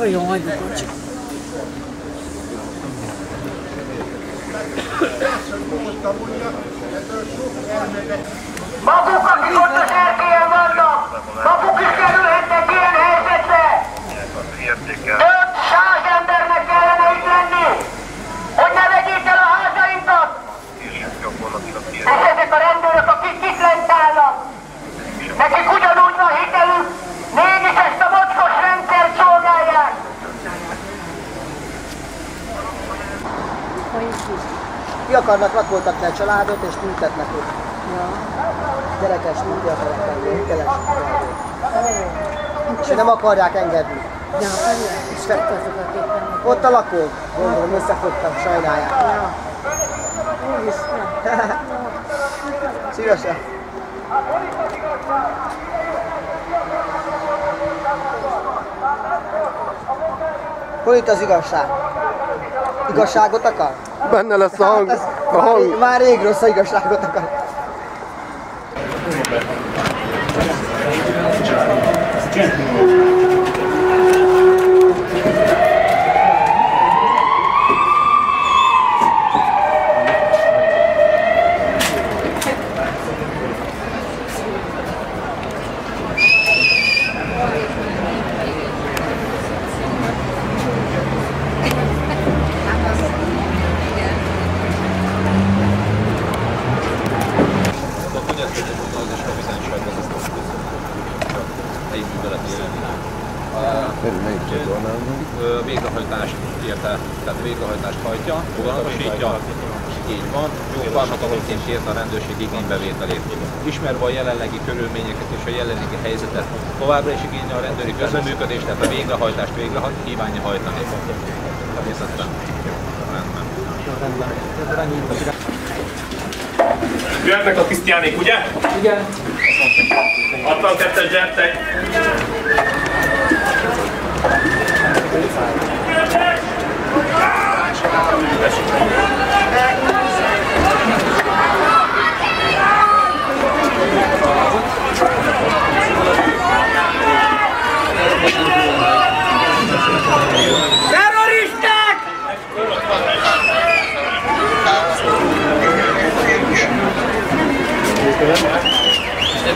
Hajjon, hagyjuk kocsi. Maguk, akik ott az erkélyen vannak, maguk is kerülhetnek ilyen helyzetbe. Több száz embernek kellene itt lenni, hogy ne vegyék el a házainkat. És ezek a rendőrök, akik itt lent állnak, nekik ugyanúgy van hitelük, mégis ezt a mocskos rendszert szolgálják. Ki akarnak lakoltatni a családot, és tüntetnek ott. Ja. Gyerekes nyugdíj akarnak tenni, hiteles És nem akarják engedni. Feljöhet, és Fe- azokat éppen. Ott a lakók, gondolom, összefogtak, sajnálják. Ja. Úristen. Szívesen. Hol itt az igazság? Igazságot akar? Benne lesz a hang. Hát ez A már, hang. rég, már rég rossz, igazságot akar. helyi művelet Ö, végrehajtást érte, tehát végrehajtást hajtja, fogalmasítja, így van, hivataloként érte a rendőrség igénybevételét. Ismerve a jelenlegi körülményeket és a jelenlegi helyzetet, továbbra is igényel a közreműködést, tehát a végrehajtást végrehajt, kívánja hajtani. Természetesen. Rendben. Jöhetnek a Krisztiánék, ugye? Igen. 62-es gyertek!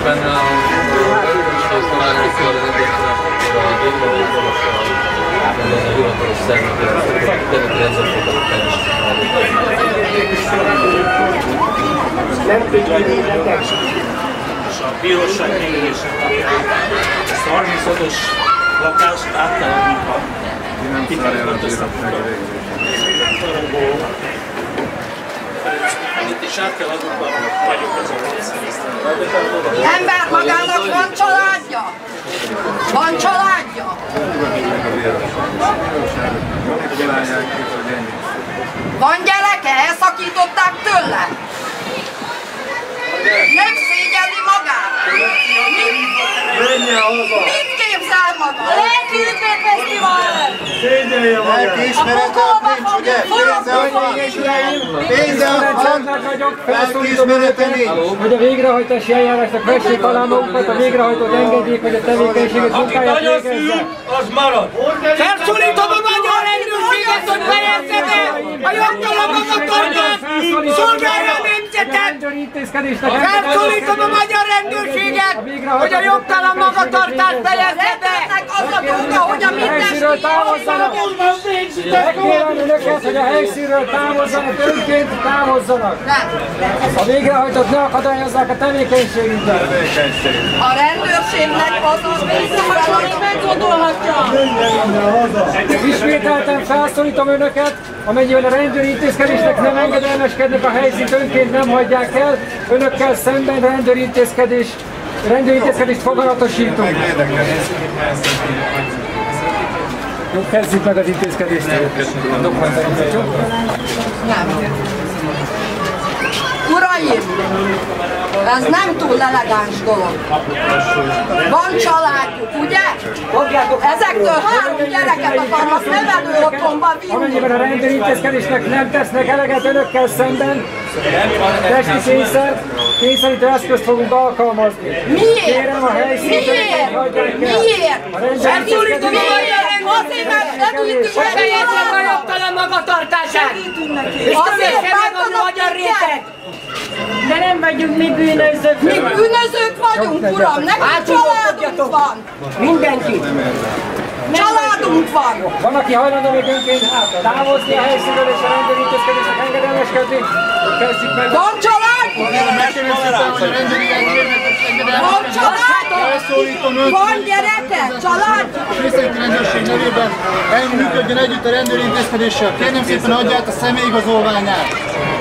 Ebben a És a bíróság megélése ezt a 36-os lakást át kell adni a ki kell költöztetni a itt is át kell adni a vagyok ez a Ember magának van családja? Van családja? Van gyereke? Elszakították tőle? Nem szégyelli magát? Mit, mit képzel maga? Lelki üdvépesztivál! Lelkiismeretet nincs, ugye? Pénze van. Lelkiismerete nincs. hogy a végrehajtási eljárásnak vessék alá magukat, a végrehajtót engedjék, hogy a tevékenységet munkáját végezze. az marad! Felszólítom a magyar rendőrséget, hogy fejezze be a jogtalan magatartást! Szolgálja intézkedésnek Felszólítom a magyar rendőrséget, hogy a jogtalan magatartást fejezze be! az a dolga, hogy a helyszínről távozzanak! Megkérem önöket, hogy a helyszínről távozzanak, önként távozzanak! A végrehajtót ne akadályozzák a tevékenységünkben! A rendőrségnek az a vészfele, hogy meggondolhatja! Ismételten felszólítom önöket, amennyiben a rendőri intézkedésnek nem engedelmeskednek, a helyszínt önként nem hagyják el, önökkel szemben rendőri intézkedés rendőri intézkedést foganatosítunk. Jó, kezdjük meg az intézkedést. Uraim, ez nem túl elegáns dolog. Van családjuk, ugye? Ezektől három gyereket akarnak nevelő otthonba vinni. Amennyiben a rendőri intézkedésnek nem tesznek eleget önökkel szemben, testi kényszer, kényszerítő eszközt fogunk alkalmazni. Miért? Kérem a helyszínt, Miért? Miért? A rendőri Felszólítom a magyar Azért, mert üljük Hogy fejezzék a jogtalan magatartását! Azért sem meg az magyar réteg! De nem vagyunk mi bűnözők! Mi bűnözők vagyunk, uram, nekünk családunk van. Mindenki! Családunk van. Van, aki hajlandó még önként távozni a helyszínről és a rendőri intézkedésnek engedelmeskedni? Kezdjük meg. Van család? Van család? Van gyereke? Család? A Főszereti Rendőrség nevében működjön együtt a rendőri intézkedéssel. Kérném szépen adja át a személyigazolványát.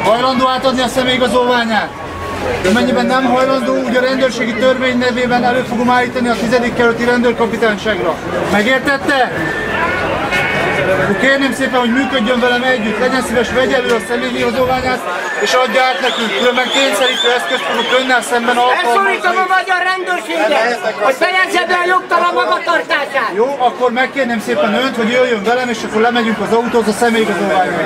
Hajlandó átadni a személyigazolványát? Amennyiben nem hajlandó, úgy a rendőrségi törvény nevében elő fogom állítani a 10. kerületi rendőrkapitányságra. Megértette? Kérném szépen, hogy működjön velem együtt, legyen szíves, vegye elő a személyigazolványát, és adja át nekünk, különben kényszerítő eszközt fogok önnel szemben Elszólítom alkalmazni. a magyar rendőrséget, hogy fejezze be a jogtalan magatartását! Jó, akkor megkérném szépen önt, hogy jöjjön velem, és akkor lemegyünk az autóhoz a személyigazolványra.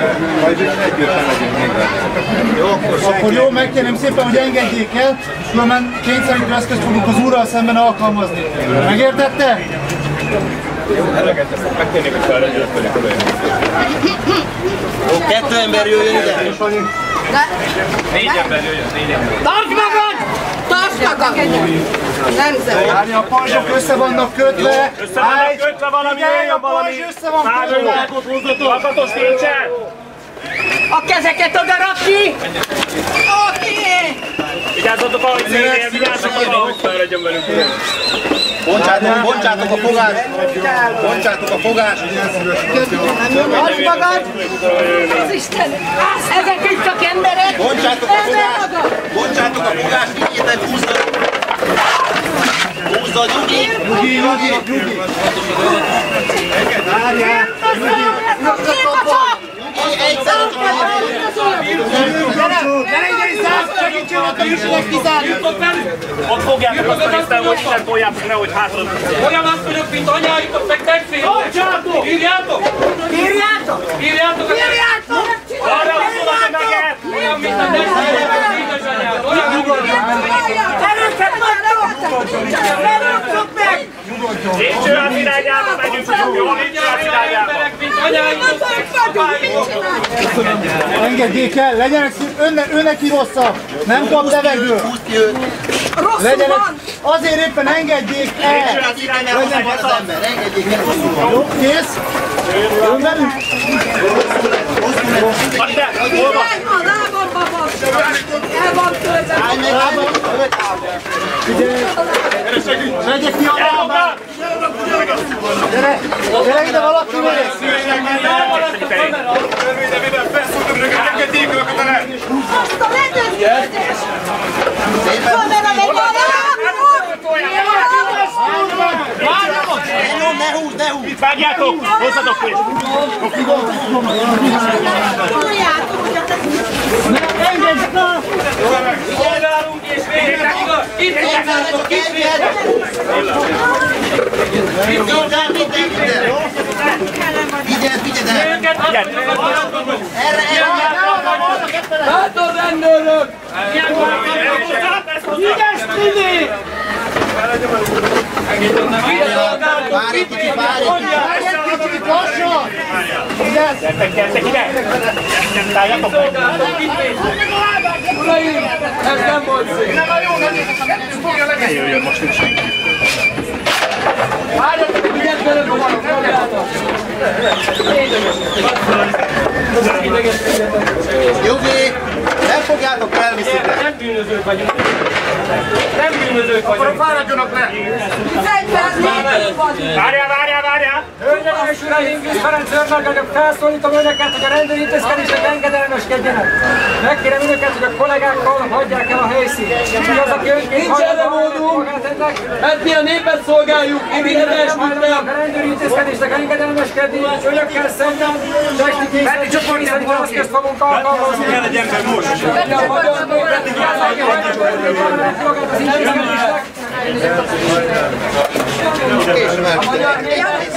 Jó, akkor, akkor jó, megkérném szépen, hogy engedjék el, különben kényszerítő eszközt fogunk az úrral szemben alkalmazni. Megértette? Kettő ember jöjjön ide. Négy ember jöjjön, négy ember. Tartsd magad! Tartsd magad! Nem szabad. Várj, a pajzsok össze vannak kötve. Össze vannak kötve valami, jöjjön valami. pajzs össze van kötve. látot húzzatok. Lakatos nincsen. A kezeket oda rakni! Oké! Vigyázzatok, ahogy szélél, vigyázzatok, ahogy fáradjon velünk. Bontsátok, bontsátok a fogást. Bontsátok a fogást. Tartsd magad! Az Isten! Ezek is csak emberek! Bontsátok a fogást. Bontsátok a fogást, vigyétek, húzzatok. Húzzad, Nyugi. Nyugi, nyugi, nyugi. Várjál. Iszák, segítsen ott a Jussinek kizárni. Ott fogjátok azt a részt, hogy innen toljátok, nehogy hátra. Olyan asszonyok, mint anyáitok, meg megfél! Bontsátok! Írjátok! Írjátok! Írjátok! Írjátok! Arra húzod a meget! Olyan, mint a testvérek, az édesanyád! Olyan, mint a Először mondtok! Először meg! Lépcsőház irányába megyünk, jó? Lépcsőház irányába. emberek, mint anyáitok! Engedjék el, legyenek szív, önne, ő neki rosszabb. Nem kap levegőt. Ki. Rosszul van! azért éppen engedjék el. Lépcsőház irányába Legyen megy az ember, engedjék el. Jó, kész? Jön velünk? Add be! Hol van? Király van, lábamba van! El van töltve! Állj meg, állj meg. Vegye ki a lábát. Gyere, gyere ide valaki még. Azt a rendőrségedés! Kamera megy a Ne, ne húzd, ne húzd. Itt vágjátok! Hozzatok ki! Szolgálunk és védjétek igaz! Itt Vigyázzatok, vigyázz. Vigyázz, vigyázz el. őket Erre, erre. Bátor rendőrök! Kicsit, várj egy kicsit. Lassan. Gyertek, gyertek ide! Szálljatok meg! Uraim! Ez nem volt szép! Ne jöjjön most itt senki! Várjatok, vigyázzatok, romanok, fogjátok! Nyugi, nem fogjátok elviszitek. Nem bűnözők vagyunk! Nem bűnözők vagyunk! Fáradjanak le. Várjál, várjál, várjál! Hölgyeim és uraim, Kis Ferenc őrnagy vagyok, felszólítom önöket, hogy a rendőri intézkedések engedelmeskedjenek. Megkérem önöket, hogy a kollégákkal hagyják el a helyszínt. Ki az, aki önként! Hát mi a népet szolgáljuk, mi mindent esküdtem! A rendőri intézkedésnek engedelmeskedni, önökkel szemben testi kényszerítő eszközt fogunk alkalmazni. Venni a magyar népet, ki hajlandó önként magát az intézkedésnek. A magyar népet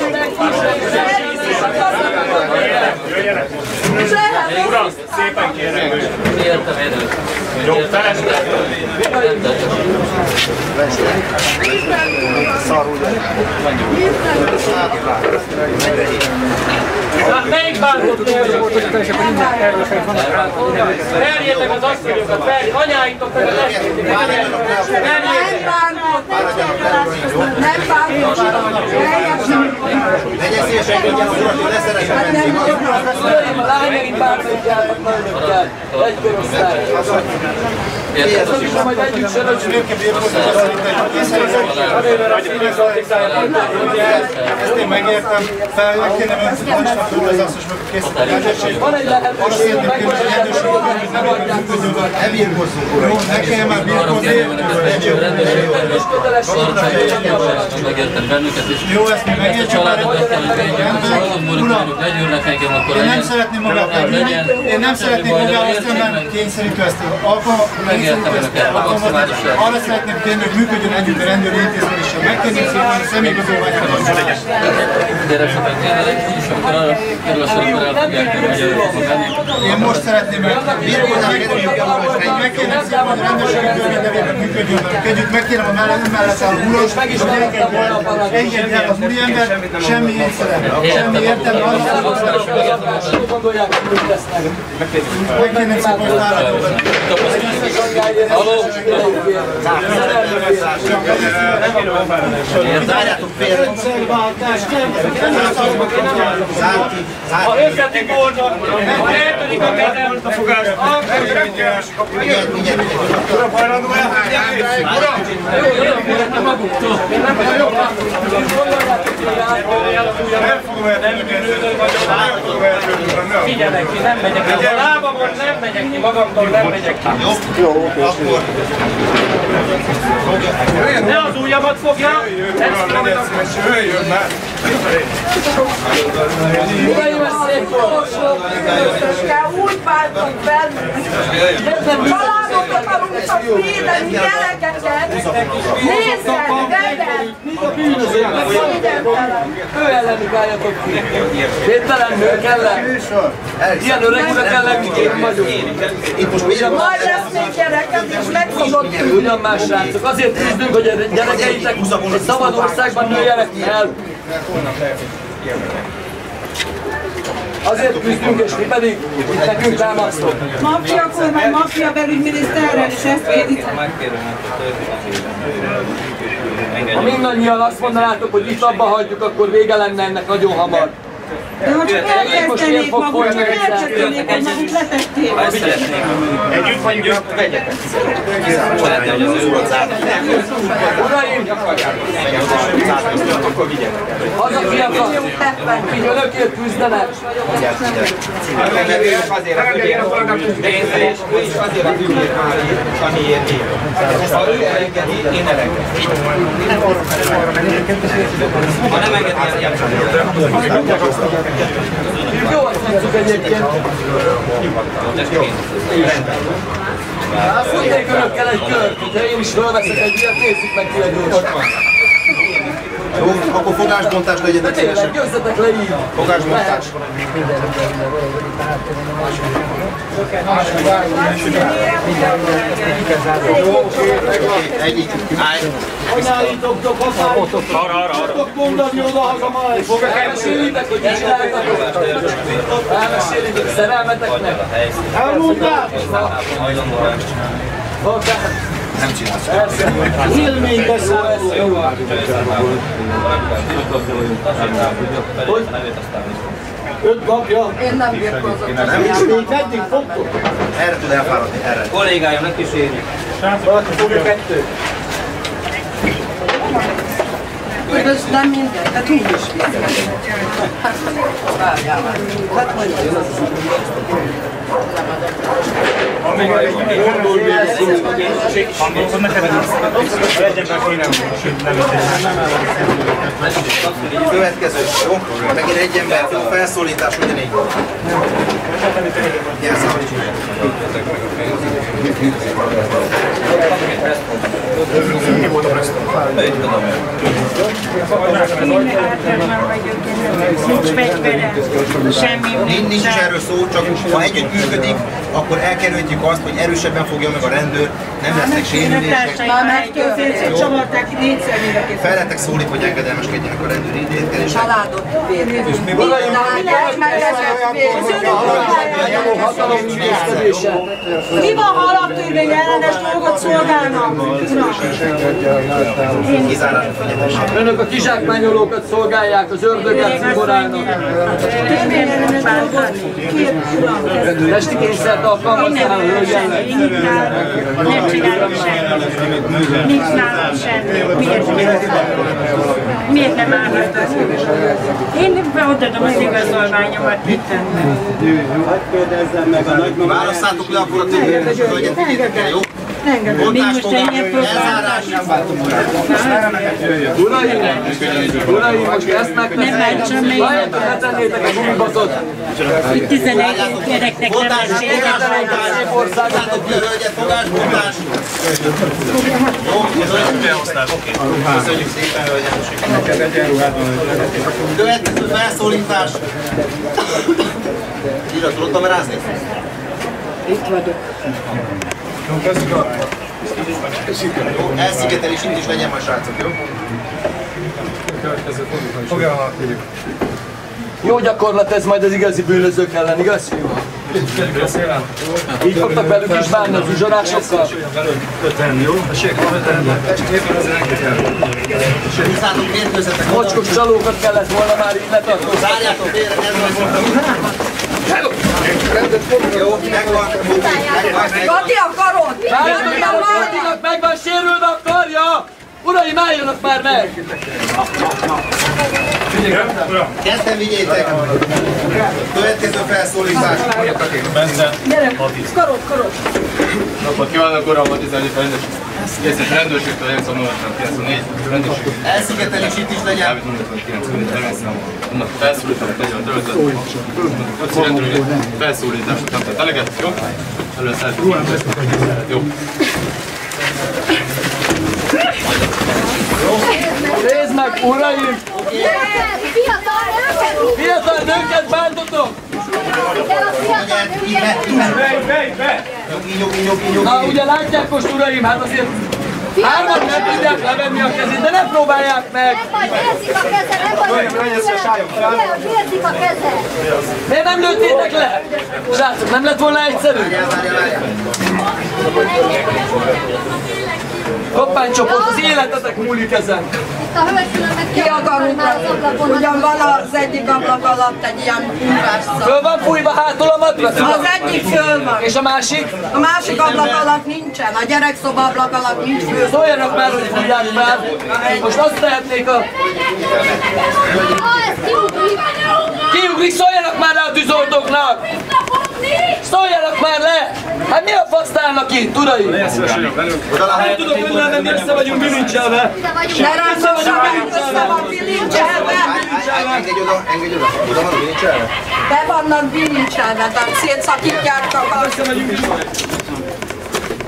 Uram, szépen kérem! Értem, értem. Jó, felesd! Hát melyik bántott Verjétek az asszonyokat, verj, anyáitok meg a testvéreket. Verjétek. Nem bántott. Legyen szíves, engedjen az urat, hogy leszeresem Uraim, a lányaim bántatjátok nagyokat. Egy korosztály. Thank you. Érted? Majd együtt. Ezt én megértem, fel kéne menni, hogy most az asszos meg a készített Van egy lehetőség, hogy nem adják Ne birkozzunk, uraim. Ne kell már birkozni, és kötelességünk megérted bennünket, és Jó, ezt mi megértjük, hogy Uram, Én nem szeretném magát. Én nem értsék szemben meg. kényszerítő ezt alkalmat. Megértem önöket, maximálisan. Arra szeretném kérni, hogy működjön együtt a rendőri intézkedéssel. Megkérném szépen, hogy a hogy menni. Én most szeretném meg, megkérném szépen, hogy a rendőrség nevében működjön velük együtt. Megkérem a mellett, mellett álló urat, hogy engedje el, az úriember, semmi észre, semmi értelme annak, hogy gondolják, hogy tesznek. szépen, hogy fáradjon. Halló? Zárjátok félre. Ha összetik volna, eltörik a kezem, a fogás, akkor Uram, hajlandó elhagyni? Uram! maguktól. Nem fogom eltűnni. Nem fogom eltűnni. Figyelek ki, nem megyek ki. A lábamon nem megyek ki, magamtól nem megyek ki. Jó, akkor Ne az ujjamat fogja, jöjjön már. Uraim, ez volt. Kell úgy bántunk bennünket. Családokat akarunk védeni, gyerekeket. Nézzen, vegyen. Szégyentelen. Ő ellenük álljatok ki. Védtelen nők ellen. Ilyen öreg urak ellen mi vagyunk. Majd lesz még gyerekem, és meg fogod Ugyan más srácok. Azért küzdünk, hogy a gyerekeitek egy szabad országban nőjenek el. Azért küzdünk, és mi pedig itt nekünk támasztok. Maffia kormány, maffia belügyminiszterrel, és ezt védik. Ha mindannyian azt mondanátok, hogy itt abba hagyjuk, akkor vége lenne ennek nagyon hamar. De ha csak elkezdenék maguk, csak elkezdenék, hogy maguk letették. Együtt vagyunk, vegyetek. Uraim! Az a fiatal, akik önökért küzdenek, azért az ügyért pénzt, és ő is azért az ügyért áll itt, amiért él. Ha ő elengedi, én elengedem. Ha nem engedi, elengedem. Jó azt tetszük egyébként. Futnék önökkel egy kört, hogyha én is fölveszek egy ilyet, nézzük meg ki a gyorsan. Jó, akkor fogásbontás legyetek tényleg, szívesek. győzzetek le így. Fogásbontás. Egyik. Állj. Anyáitoktok, apáitoktok, arra, arra, arra. Tudok mondani oda haza majd. Elmesélitek, hogy mit csináltatok? Elmesélitek szerelmeteknek? Elmondták? Nem csinálsz. Élmény beszálló. Hogy? Öt kapja. Én nem birkozok. Nem is. Még meddig fogtok? Erre tud elfáradni, erre. Kollégája, ne kísérjük. Valaki fogja kettőt. Ez nem mindegy, de úgy is visz. Várjál már. Hát az Következő, jó? Megint egy ember? Felszólítás ugyanígy. Jelszám. Nincs fegyvere, semmi. Nincs, nincs is erről szó, csak ha együtt működik, akkor elkerülhetjük azt, hogy erősebben fogja meg a rendőr, nem lesznek sérülések. Már megtörtént, Csavarták négyszer mind a két. Fel lettek szólítva, hogy engedelmeskedjenek a rendőri intézkedések. Családot vér. És mi van Mi van, ha alaptörvény ellenes dolgot szolgálnak? Kizárásra figyelmesség. Önök a kizsákmányolókat szolgálják, az ördöget uram. Testi kényszert alkalmaznál, hölgyelnek. Nem csinálok semmit. Nincs nálam semmi. Miért Miért nem állnak? Én beadom az igazolványomat itt Válasszátok le akkor a többi hölgyet, vigyétek el, jó? Engedem, még most ennyien elzárás. Uraim, uraim, most ezt megteszem. Nem mentsem még. Vajon betennétek a gumibatot? Itt 11 gyereknek nem esélye. Fogjátok le a hölgyet, fogásbontás. Jó, Köszönjük szépen, hölgyet. Következő felszólítás. Írja, tudod kamerázni? Itt vagyok. Jó, elszigetelés itt is legyen majd srácok, jó? Jó gyakorlat ez majd az igazi bűnözők ellen, igaz? Így fogtak velük is bánni az uzsorásokkal? Húzzátok mérkőzetek. Mocskos csalókat kellett volna már így letartóztatni. Zárjátok ez van. Jó, megvan. Megvan, megvan. Kati a karod! Várjatok már, a Martinak meg van sérülve a karja! Uraim, álljanak már meg! Ketten vigyétek. Következő felszólítás. Gyere, karod, karod. Napot kívánok, uram, a 11 rendes. Készít rendőrségtől, 94, rendőrség. Elszigetelés itt is legyen. Elvitt 94, természetesen. Onnan felszólítom, hogy legyen a töltött. Ötször rendőri felszólításot nem tett eleget, jó? Előre szeretném. Jó. Nézd meg, uraim! Fiatal nőket bántotok! Na, ugye látják most, uraim, hát azért hárman nem tudják levenni a kezét, de ne próbálják meg! Nem baj, érzik a keze, nem baj, érzik a keze! Miért nem lőttétek le? Srácok, nem lett volna egyszerű? Várjál, várjál. Koppánycsoport, az életetek múlik ezen. Ki akarunk már. Ugyan van az egyik ablak alatt egy ilyen bűnvász Föl van fújva hátul a matrac? Az egyik föl van. És a másik? A másik ablak alatt nincsen, a gyerekszoba ablak alatt nincs föl. Szóljanak már, hogy fújják fel. Most azt tehetnék a... Kiugrik! Kiugrik, szóljanak már le a tűzoltóknak! Hát mi a fasz állnak itt, uraim? Nem tudok önnel menni, össze vagyunk bilincselve. Ne meg, össze van bilincselve. Engedj oda, engedj oda. Oda van a bilincselve? Be vannak bilincselve, tehát szétszakítják a.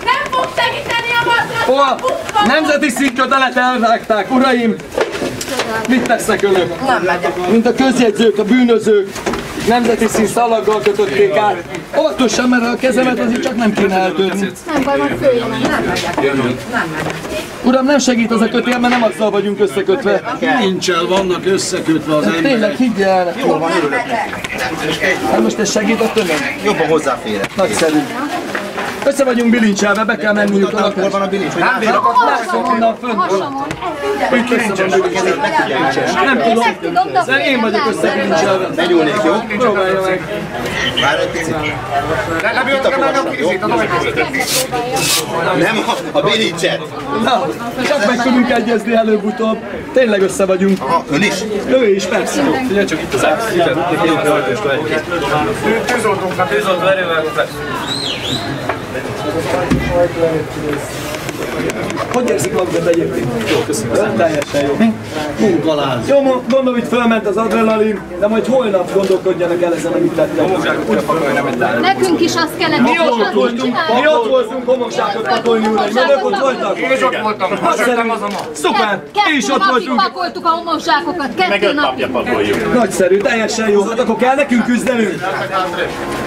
Nem fog segíteni a matracon! Hova? Nemzeti színkötelet elvágták, uraim! Mit tesznek önök? Nem megyek. Mint a közjegyzők, a bűnözők. Nemzeti szín szalaggal kötötték át. Óvatosan, mert a kezemet azért csak nem kéne eltörni. Nem baj, majd följön. Nem megyek. Nem megyek. Uram, nem segít az a kötél, mert nem azzal vagyunk összekötve. Nincsel, vannak összekötve az emberek. Tényleg, higgyel nekem. Jól van, örülök. Hát most ez segített önök? Jobban hozzáférek. Nagyszerű. Össze vagyunk bilincselve, be kell menniük a lakásba. van a bilincs? Nem bírok, látom onnan fönt. Össze van bilincselve. Nem tudom. De én vagyok összebilincselve. Ne nyúlnék, jó? Próbálja meg. Várj egy picit. Nem a, a bilincset. Na, csak meg tudunk egyezni előbb-utóbb. Tényleg össze vagyunk. Aha, ön is? Ő is, persze. Figyelj csak itt az át, Tűzoltókat, tűzoltó erővel lesz. Hogy érzik magukat egyébként? Jó, köszönöm. szépen. Teljesen jó. Munkaláz. Jó, gondolom, hogy fölment az adrenalin, de majd holnap gondolkodjanak el ezen, amit tettek. Nekünk is azt kellett, Mi hogy ott voltunk, mi ott voltunk homokságot pakolni, uraim, önök ott voltak? Én is ott voltam. Azt szeretem. Szuper, mi is ott voltunk. pakoltuk a homokzsákokat, kettő napig. Nagyszerű, teljesen jó. Hát akkor kell nekünk küzdenünk?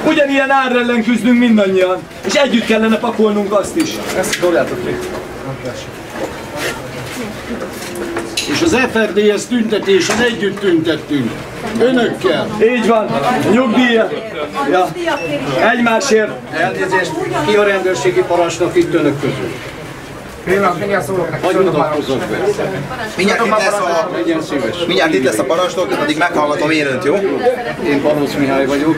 Ugyanilyen ár ellen küzdünk mindannyian, és együtt kellene pakolnunk azt is. Ezt dobjátok ki. És az FRDS tüntetésen együtt tüntettünk. Önökkel. Így van, nyugdíja. Ja. Egymásért. Elnézést, ki a rendőrségi parancsnok itt önök közül? Hogy mutatkozott be? Mindjárt itt lesz a, mindjárt itt lesz a parancsnok, addig meghallgatom én önt, jó? Én Parósz Mihály vagyok.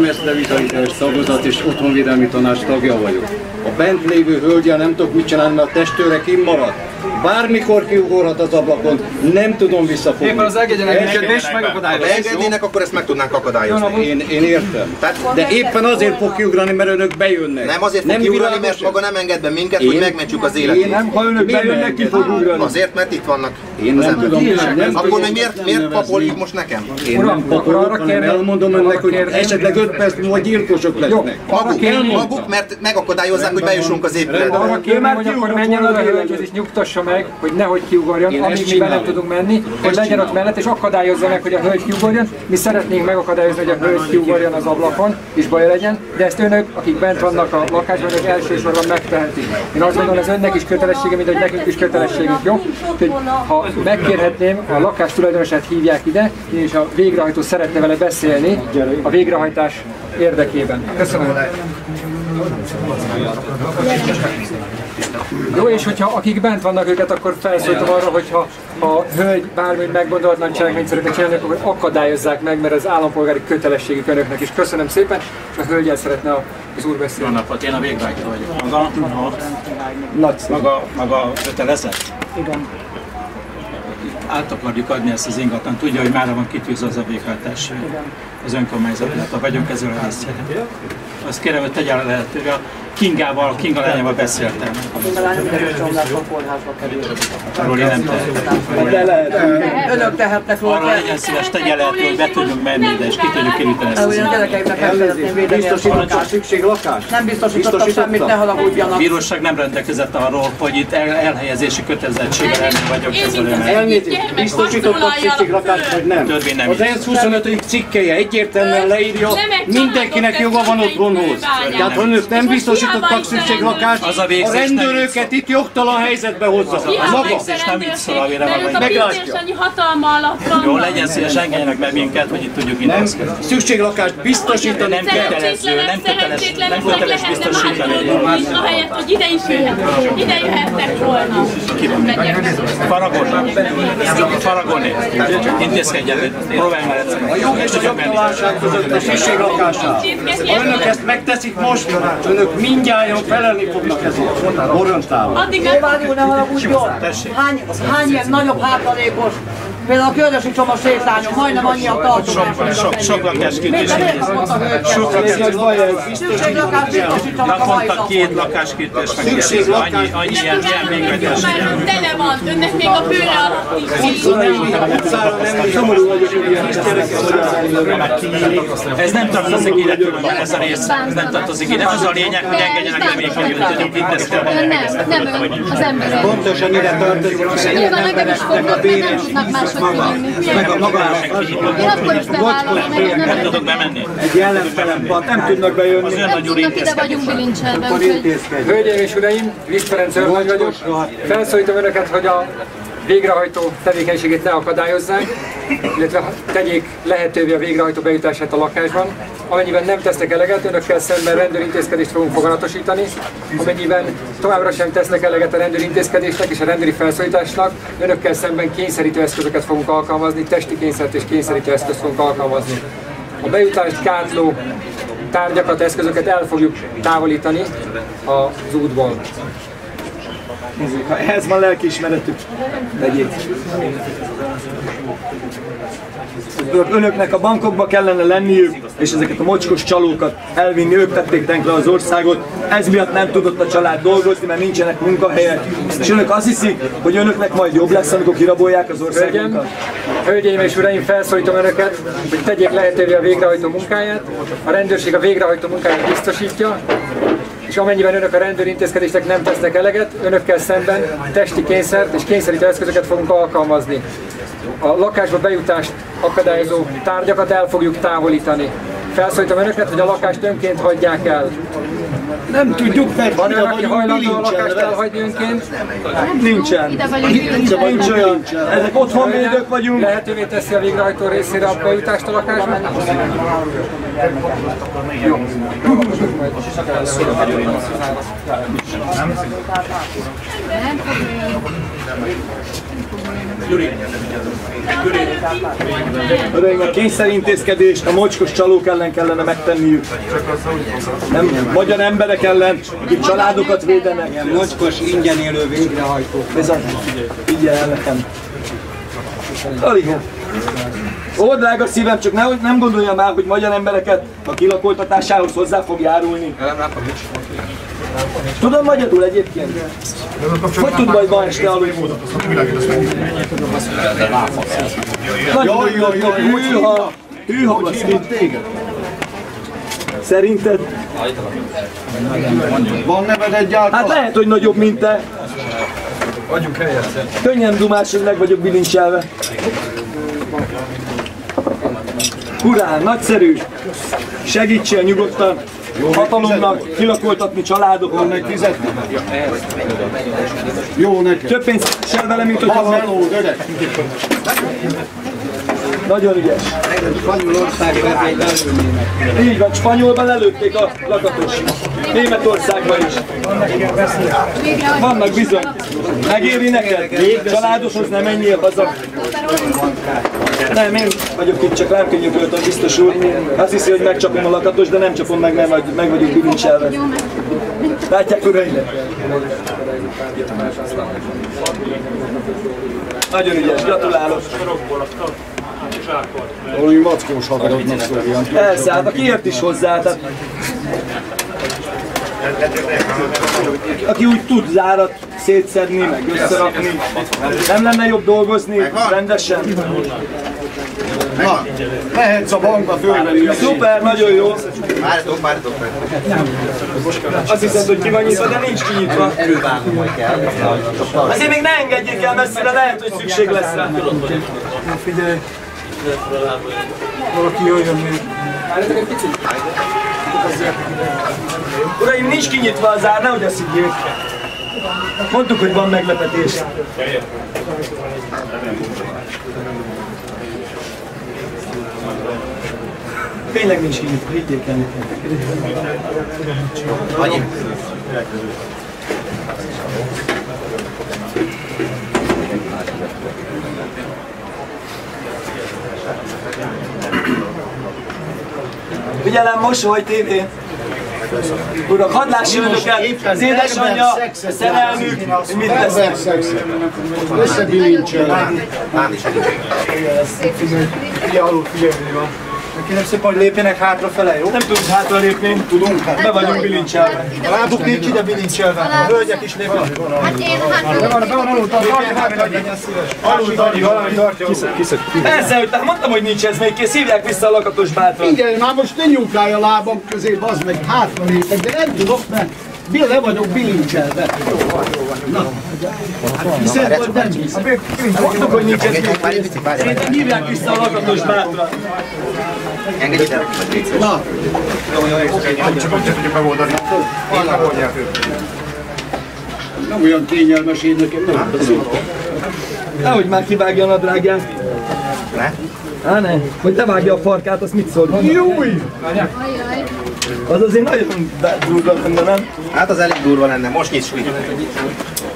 MS devizaitárs szavazat és otthonvédelmi tanács tagja vagyok. A bent lévő hölgyel nem tudok mit csinálni, mert a testőre kimaradt. Bármikor kiugorhat az ablakon, nem tudom visszafogni. Éppen az engedjenek megakadályozni. Engednének, akkor ezt meg tudnánk akadályozni. Én, én értem. De éppen azért fog kiugrani, mert önök bejönnek. Nem azért fog kiugrani, mert maga nem enged be minket, hogy Én- megmentjük az Én- életét. Nem, ha önök bejönnek, ki fog ugrani. Azért, mert itt vannak Én az nem emberek. tudom, nem, nem Akkor meg miért, nem miért papoljuk most nekem? Én nem pakolok, hanem elmondom önnek, hogy esetleg 5 perc múlva gyilkosok lesznek. Maguk, maguk, mert megakadályozzák, hogy bejussunk az épületbe. Arra kérem, hogy akkor menjen oda és nyugtassa meg, hogy nehogy kiugorjon, Én amíg mi be nem tudunk menni, hogy legyen ott mellett, és akadályozza meg, hogy a hölgy kiugorjon. Mi szeretnénk megakadályozni, hogy a hölgy kiugorjon az ablakon, és baj legyen, de ezt önök, akik bent vannak a lakásban, önök elsősorban megtehetik. Én azt gondolom, ez önnek is kötelessége, mint hogy nekünk is kötelességünk, jó? Hogy ha megkérhetném, a lakás tulajdonosát hívják ide, és a végrehajtó szeretne vele beszélni a végrehajtás érdekében. Köszönöm. Jó, és hogyha akik bent vannak őket, akkor felszólítom arra, hogyha a hölgy bármi meggondolatlan cselekményt szeretne csinálni, akkor akadályozzák meg, mert az állampolgári kötelességük önöknek is. Köszönöm szépen, és a hölgyel szeretne az úr Jó beszélni. napot, én a végrehajtó vagyok. Maga, a, maga, maga kötelezett? Igen. Át akarjuk adni ezt az ingatlan. Tudja, hogy már van kitűzve az a végrehajtás az önkormányzatnak, a vagyonkezelő részére. Azt kérem, hogy tegye lehetővé. A Kingával, Kinga lányával beszéltem. A lányok erőcsomlásba a kórházba kerül. Arról én nem tehetek. De lehet. Önök tehetnek róla. Arról legyen szíves, tegye lehetővé, hogy be tudjunk menni ide, és ki tudjuk kirítani ezt Olyan gyerekeimnek meg szeretném védeni a lakást. szükség lakás? Nem biztosítottam Biztosította? semmit, ne A haragudjanak. bíróság nem rendelkezett arról, hogy itt el, elhelyezési kötelezettsége lenni vagyok kezelőnek. Elnézést, biztosítottak szükség lakást, vagy nem? Törvény nem Az. ENSZ 25. cikkeje egyértelműen leírja, mindenkinek joga van otthonhoz. Tehát önök nem biztosítottak szükséglakást, Az a a rendőröket itt jogtalan helyzetbe hozza. Az a Maga. végzés nem így szól, amire a Meglátja. hatalma alatt. Jó, legyen szíves, engedjenek meg minket, hogy itt tudjuk intézkedni. Szükséglakást biztosítani Nem kell. kötelező, nem köteles, nem köteles biztosítani. ahelyett, hogy ide is jöhetnek. Ide jöhetnek volna. Faragoni. Faragoni. Intézkedjen, próbálj már egyszer. A jog és a jogtalanság között a szükséglakásnál. Ha önök ezt megteszik most, önök mindjárt felelni fognak ezért. Borontával. Addig Nyilván úr, ne haragudjon. Hány, hány ilyen nagyobb hátralékos, például a Körösi Csoma sétányon, majdnem nem kapott a hölgy? Sok biztosítanak a mai Naponta napon. két lakáskütés, meg ilyen, annyi, annyi ilyen, már tele van, önnek még a főre alatt is. Szomorú vagyok, hogy ilyen kisgyerekek Ez nem tartozik ide, ez a rész. Ez nem tartozik ide. Az a lényeg, hogy engedjenek hogy tudjuk intézkedni. Nem, nem ön, az emberek. Pontosan ide tartozik. Nyilván engem is fognak, mert nem tudnak máshogy kijönni. Meg a magának. Én akkor is bevállalom, Nem nem tudok bemenni. Egy jellemtelen pad, nem tudnak bejönni. Az ön nem nagy úr tudnak, ide vagyunk bilincselve, Hölgyeim és uraim, Liszt Ferenc vagyok. Felszólítom önöket, hogy a végrehajtó tevékenységét ne akadályozzák, illetve tegyék lehetővé a végrehajtó bejutását a lakásban. Amennyiben nem tesznek eleget, önökkel szemben rendőrintézkedést fogunk foganatosítani. Amennyiben továbbra sem tesznek eleget a rendőrintézkedésnek és a rendőri felszólításnak, önökkel szemben kényszerítő eszközöket fogunk alkalmazni, testi kényszert és kényszerítő eszközt fogunk alkalmazni. A bejutást gátló tárgyakat, eszközöket el fogjuk távolítani az útból. Nézzük, ha ehhez van lelkiismeretük, tegyék. Önöknek a bankokba kellene lenniük, és ezeket a mocskos csalókat elvinni, ők tették tenkre az országot. Ez miatt nem tudott a család dolgozni, mert nincsenek munkahelyek. És önök azt hiszik, hogy önöknek majd jobb lesz, amikor kirabolják az országunkat. Hölgyeim és uraim, felszólítom önöket, hogy tegyék lehetővé a végrehajtó munkáját. A rendőrség a végrehajtó munkáját biztosítja, és amennyiben önök a rendőri intézkedésnek nem tesznek eleget, önökkel szemben testi kényszert és kényszerítő eszközöket fogunk alkalmazni. A lakásba bejutást akadályozó tárgyakat el fogjuk távolítani. Felszólítom önöket, hogy a lakást önként hagyják el. Nem tudjuk, mert Van ide olyan, aki vagyunk hajlandó a lakást elhagyni önként? Nincsen. Ide vagyunk Nincs, bilincselve. nincs olyan. Ezek otthonvédők vagyunk. Lehetővé teszi a végrehajtó részére a bejutást a lakásba? Uraim, a kényszerintézkedést a mocskos csalók ellen kellene megtenniük. Nem, magyar emberek ellen, akik családokat védenek. Ilyen mocskos, ingyen élő végrehajtó. Bizony, figyelj el nekem. Alig. Ó, drága szívem, csak nehogy nem gondolja már, hogy magyar embereket a kilakoltatásához hozzá fog járulni. Tudom magyarul egyébként? Hogy tud majd ma este aludni? Nagyon örülök, hűha, hűha, azt téged. Szerinted? Van neved egyáltalán? Hát lehet, hogy nagyobb, mint te. Adjunk helyet. Könnyen dumás, hogy meg vagyok bilincselve. Hurrá, nagyszerű! Segítsél nyugodtan hatalomnak kilakoltatni családokat. meg fizetni? Jó neked. Több pénzt sem vele, mint hogyha... Ha meló, öreg. Nagyon ügyes. Spanyolország Így van, Spanyolban lelőtték a lakatos. Németországban is. Vannak bizony. Megéri neked? Családoshoz nem menjél haza. Nem, én vagyok itt, csak rám könyökölt a biztos úr. Azt hiszi, hogy megcsapom a lakatos, de nem csapom meg, mert meg vagyok bilincselve. Látják, uraim? Nagyon ügyes, gratulálok. Valami mackós hakadatnak szóljon. Persze, hát aki ért is hozzá, tehát aki úgy tud zárat szétszedni, meg összerakni. Nem lenne jobb dolgozni rendesen? Na, mehetsz a bankba fölvenni. Szuper, nagyon jó. Várjatok, várjatok. Azt hiszed, hogy ki van nyitva, de nincs kinyitva. Erővágom majd kell. Azért még ne engedjék el messzire, lehet, hogy szükség lesz rá. Figyelj! Valaki jöjjön még. Uraim, nincs kinyitva az ár, nehogy azt higgyék. Mondtuk, hogy van meglepetés. Tényleg nincs kinyitva, higgyék el nekem. Annyi. Figyelem, mosoly TV! Urak, hadd lássa önöket, az édesanyja, a szerelmük, mit tesznek. Összebilincselve. Figyelj, alul figyelj, mi van. Kérem szépen, hogy lépjenek hátrafele, jó? Nem tudunk hátra lépni, tudunk, hát be vagyunk bilincselve. A lábuk nincs ide bilincselve, a hölgyek is lépnek. Hát én hát Be van, be van alul, tartja hátra. Alul tartja, valami tartja. Persze, hogy mondtam, hogy nincs ez még kész, hívják vissza a lakatos bátran. Figyelj, már most ne nyúlkálj a lábam közé, bazd meg, hátra lépek, de nem tudok, mert Bill, le vagyok bilincselve. Na, hát hiszed, vagy nem hiszed? Mondtuk, hogy nincs ez. Szerintem hívják vissza a lakatos bátran. Engedj el. Na, Jó, jó, jó. Csak úgy tudjuk megoldani. Én megoldják ők. nem olyan kényelmes én nekem, nem beszélek. Nehogy már kivágja a nadrágját. Ne? Á, ne. Hogy te vágja a farkát, azt mit szól? Júj! Az azért nagyon durva lenne, nem? Hát az elég durva lenne, most nyits ki.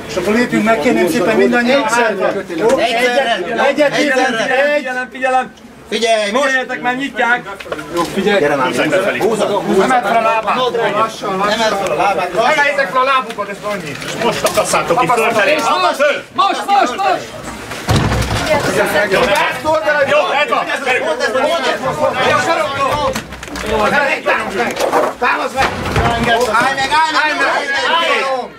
És akkor lépjünk meg, kérném szépen mindannyian? Egyszerre! Egyszerre! egyet, egy. Figyelem, figyelem! Figyelj, most! Figyeljetek, mert nyitják! Jó, figyelj! Gyere már, húzzatok, húzzatok! Emeld fel a lábát! Emeld fel a lábát! Emeljétek fel a lábukat, ez annyi! Most akasszátok ki fölfelé. Most, most, most, most! Jó, ez van. Támasz meg! Állj meg, állj meg!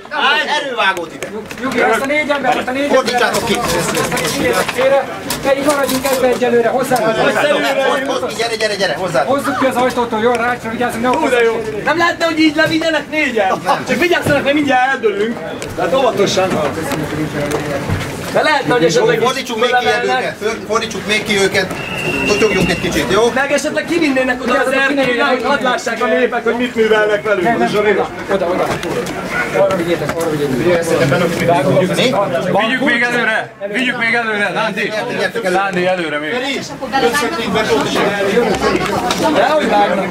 Állj meg! Erővágót ide! Nyugi, ezt a négy embert, ezt a négy embert, Fordítsátok ki! te így maradjunk ebbe egyelőre, hozzá! Gyere, gyere, gyere, hozzá! Hozzuk ki az ajtótól, jól rácsra vigyázzunk, ne Hú, de jó! Nem lehetne, hogy így levigyenek négyen? Csak vigyázzanak, mert mindjárt eldőlünk. Tehát óvatosan. De lehetne, hogy esetleg Fordítsuk még ki őket, föl- fordítsuk még ki őket, totyogjunk egy kicsit, jó? Meg esetleg kivinnének oda az erdélyre, hogy hadd lássák a népek, hogy mit művelnek velünk. Az. Oda, oda. Arra vigyétek, arra vigyétek. Vigyük még előre! Vigyük még előre! Nándi! Nándi, előre még! Dehogy vágnak!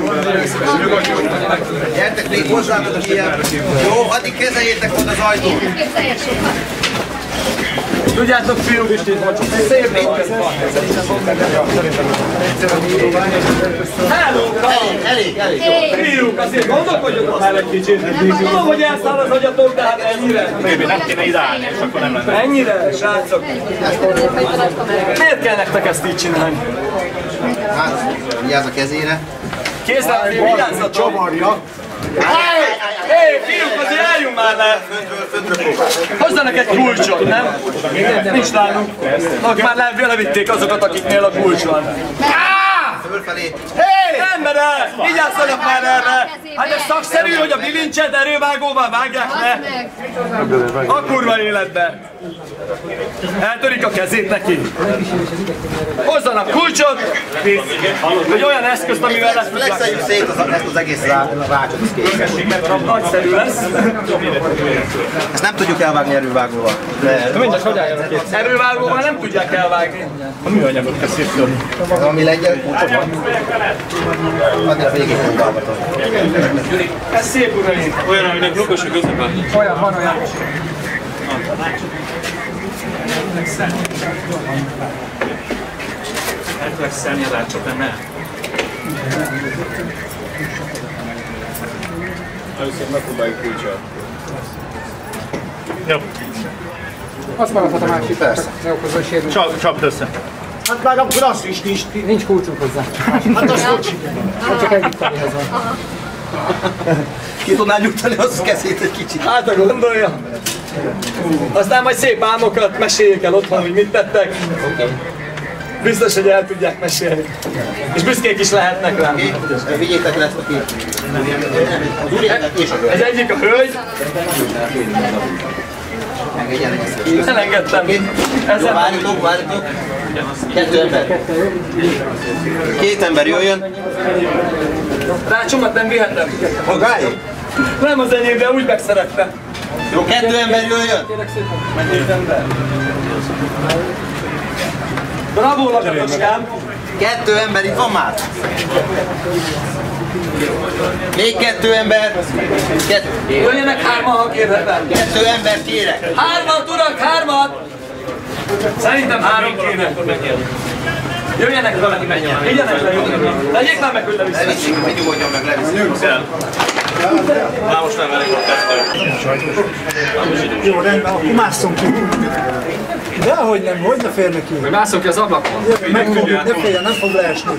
Gyertek még hozzátok ilyen. Jó, addig kezeljétek ott az ajtót. Tudjátok, fiúk, szép Hello! Elég, elég, elég. Fiúk, azért gondolkodjatok már egy kicsit. Tudom, hogy elszáll az agyatok, de hát ennyire. Bébi, nem kéne ide állni, és akkor nem lenne. Ennyire, srácok. Miért kell nektek ezt így csinálni? Hát, vigyázz a kezére. Kézzel, vigyázzatok! Csavarja! Hé, fiúk, azért álljunk már le! Hozzanak egy kulcsot, nem? Nincs nálunk. Már le, levitték azokat, akiknél a kulcs van. Fölfelé. Hé! Embere! Vigyázzanak már erre! Hát ez szakszerű, hogy a bilincset erővágóval vágják le? A kurva életbe! Eltörik a kezét neki! Hozzanak kulcsot! Vagy olyan eszközt, amivel lesz Flexeljük szét az, ezt az egész rá- rácsot, kék. Nagyszerű lesz. Ezt nem tudjuk elvágni erővágóval. De Mindegy, hogy álljanak itt. Erővágóval nem tudják elvágni. A műanyagot kell szétszórni. ami legyen, kulcsot van. Addig a végig próbálgatom. Ez szép uraim. Olyan, aminek lukos a közepén. Olyan, van olyan. Reflexelni a látszott, nem el. Először megpróbáljuk kulcsot. Jó, Azt maradhat a másik. Persze. Ne okozza sérülést. Csap, csapd össze. Hát már akkor azt is nincs. Nincs kulcsunk hozzá. Hát az hogy sikerül? Csak egyik feléhez van. Ki tudná nyugtani az kezét egy kicsit? Hát a gondolja. Aztán majd szép álmokat meséljék el otthon, hogy mit tettek. Biztos, hogy el tudják mesélni. És büszkék is lehetnek rá. Vigyétek le ezt a két. Az úriember és a Ez hölgy. egyik a hölgy, elengedtem. Ezen várjatok, várjatok. Kettő ember. Két ember jöjjön. rá csomat nem vihetem. Magáé? Nem az enyém, de úgy megszerette. Jó, kettő ember jöjjön. Két ember. Bravo, lakatoskám! Kettő ember, itt van már. Még kettő ember. Kettő, Jöjjenek hárman, ha kérhetem. kettő ember kérek. Hármat, urak, hármat! Szerintem három kéne. Jöjjenek valaki, menjen. Vigyenek le, jöjjenek. Legyék már meg, hogy leviszem. Leviszik, hogy nyugodjon meg, leviszik. Már most nem elég a kettő. Jó, rendben, akkor másszunk ki. Dehogy nem, hogy ne fér neki. Hogy mászok ki az ablakon? Meg fog, ne féljen, nem fog leesni.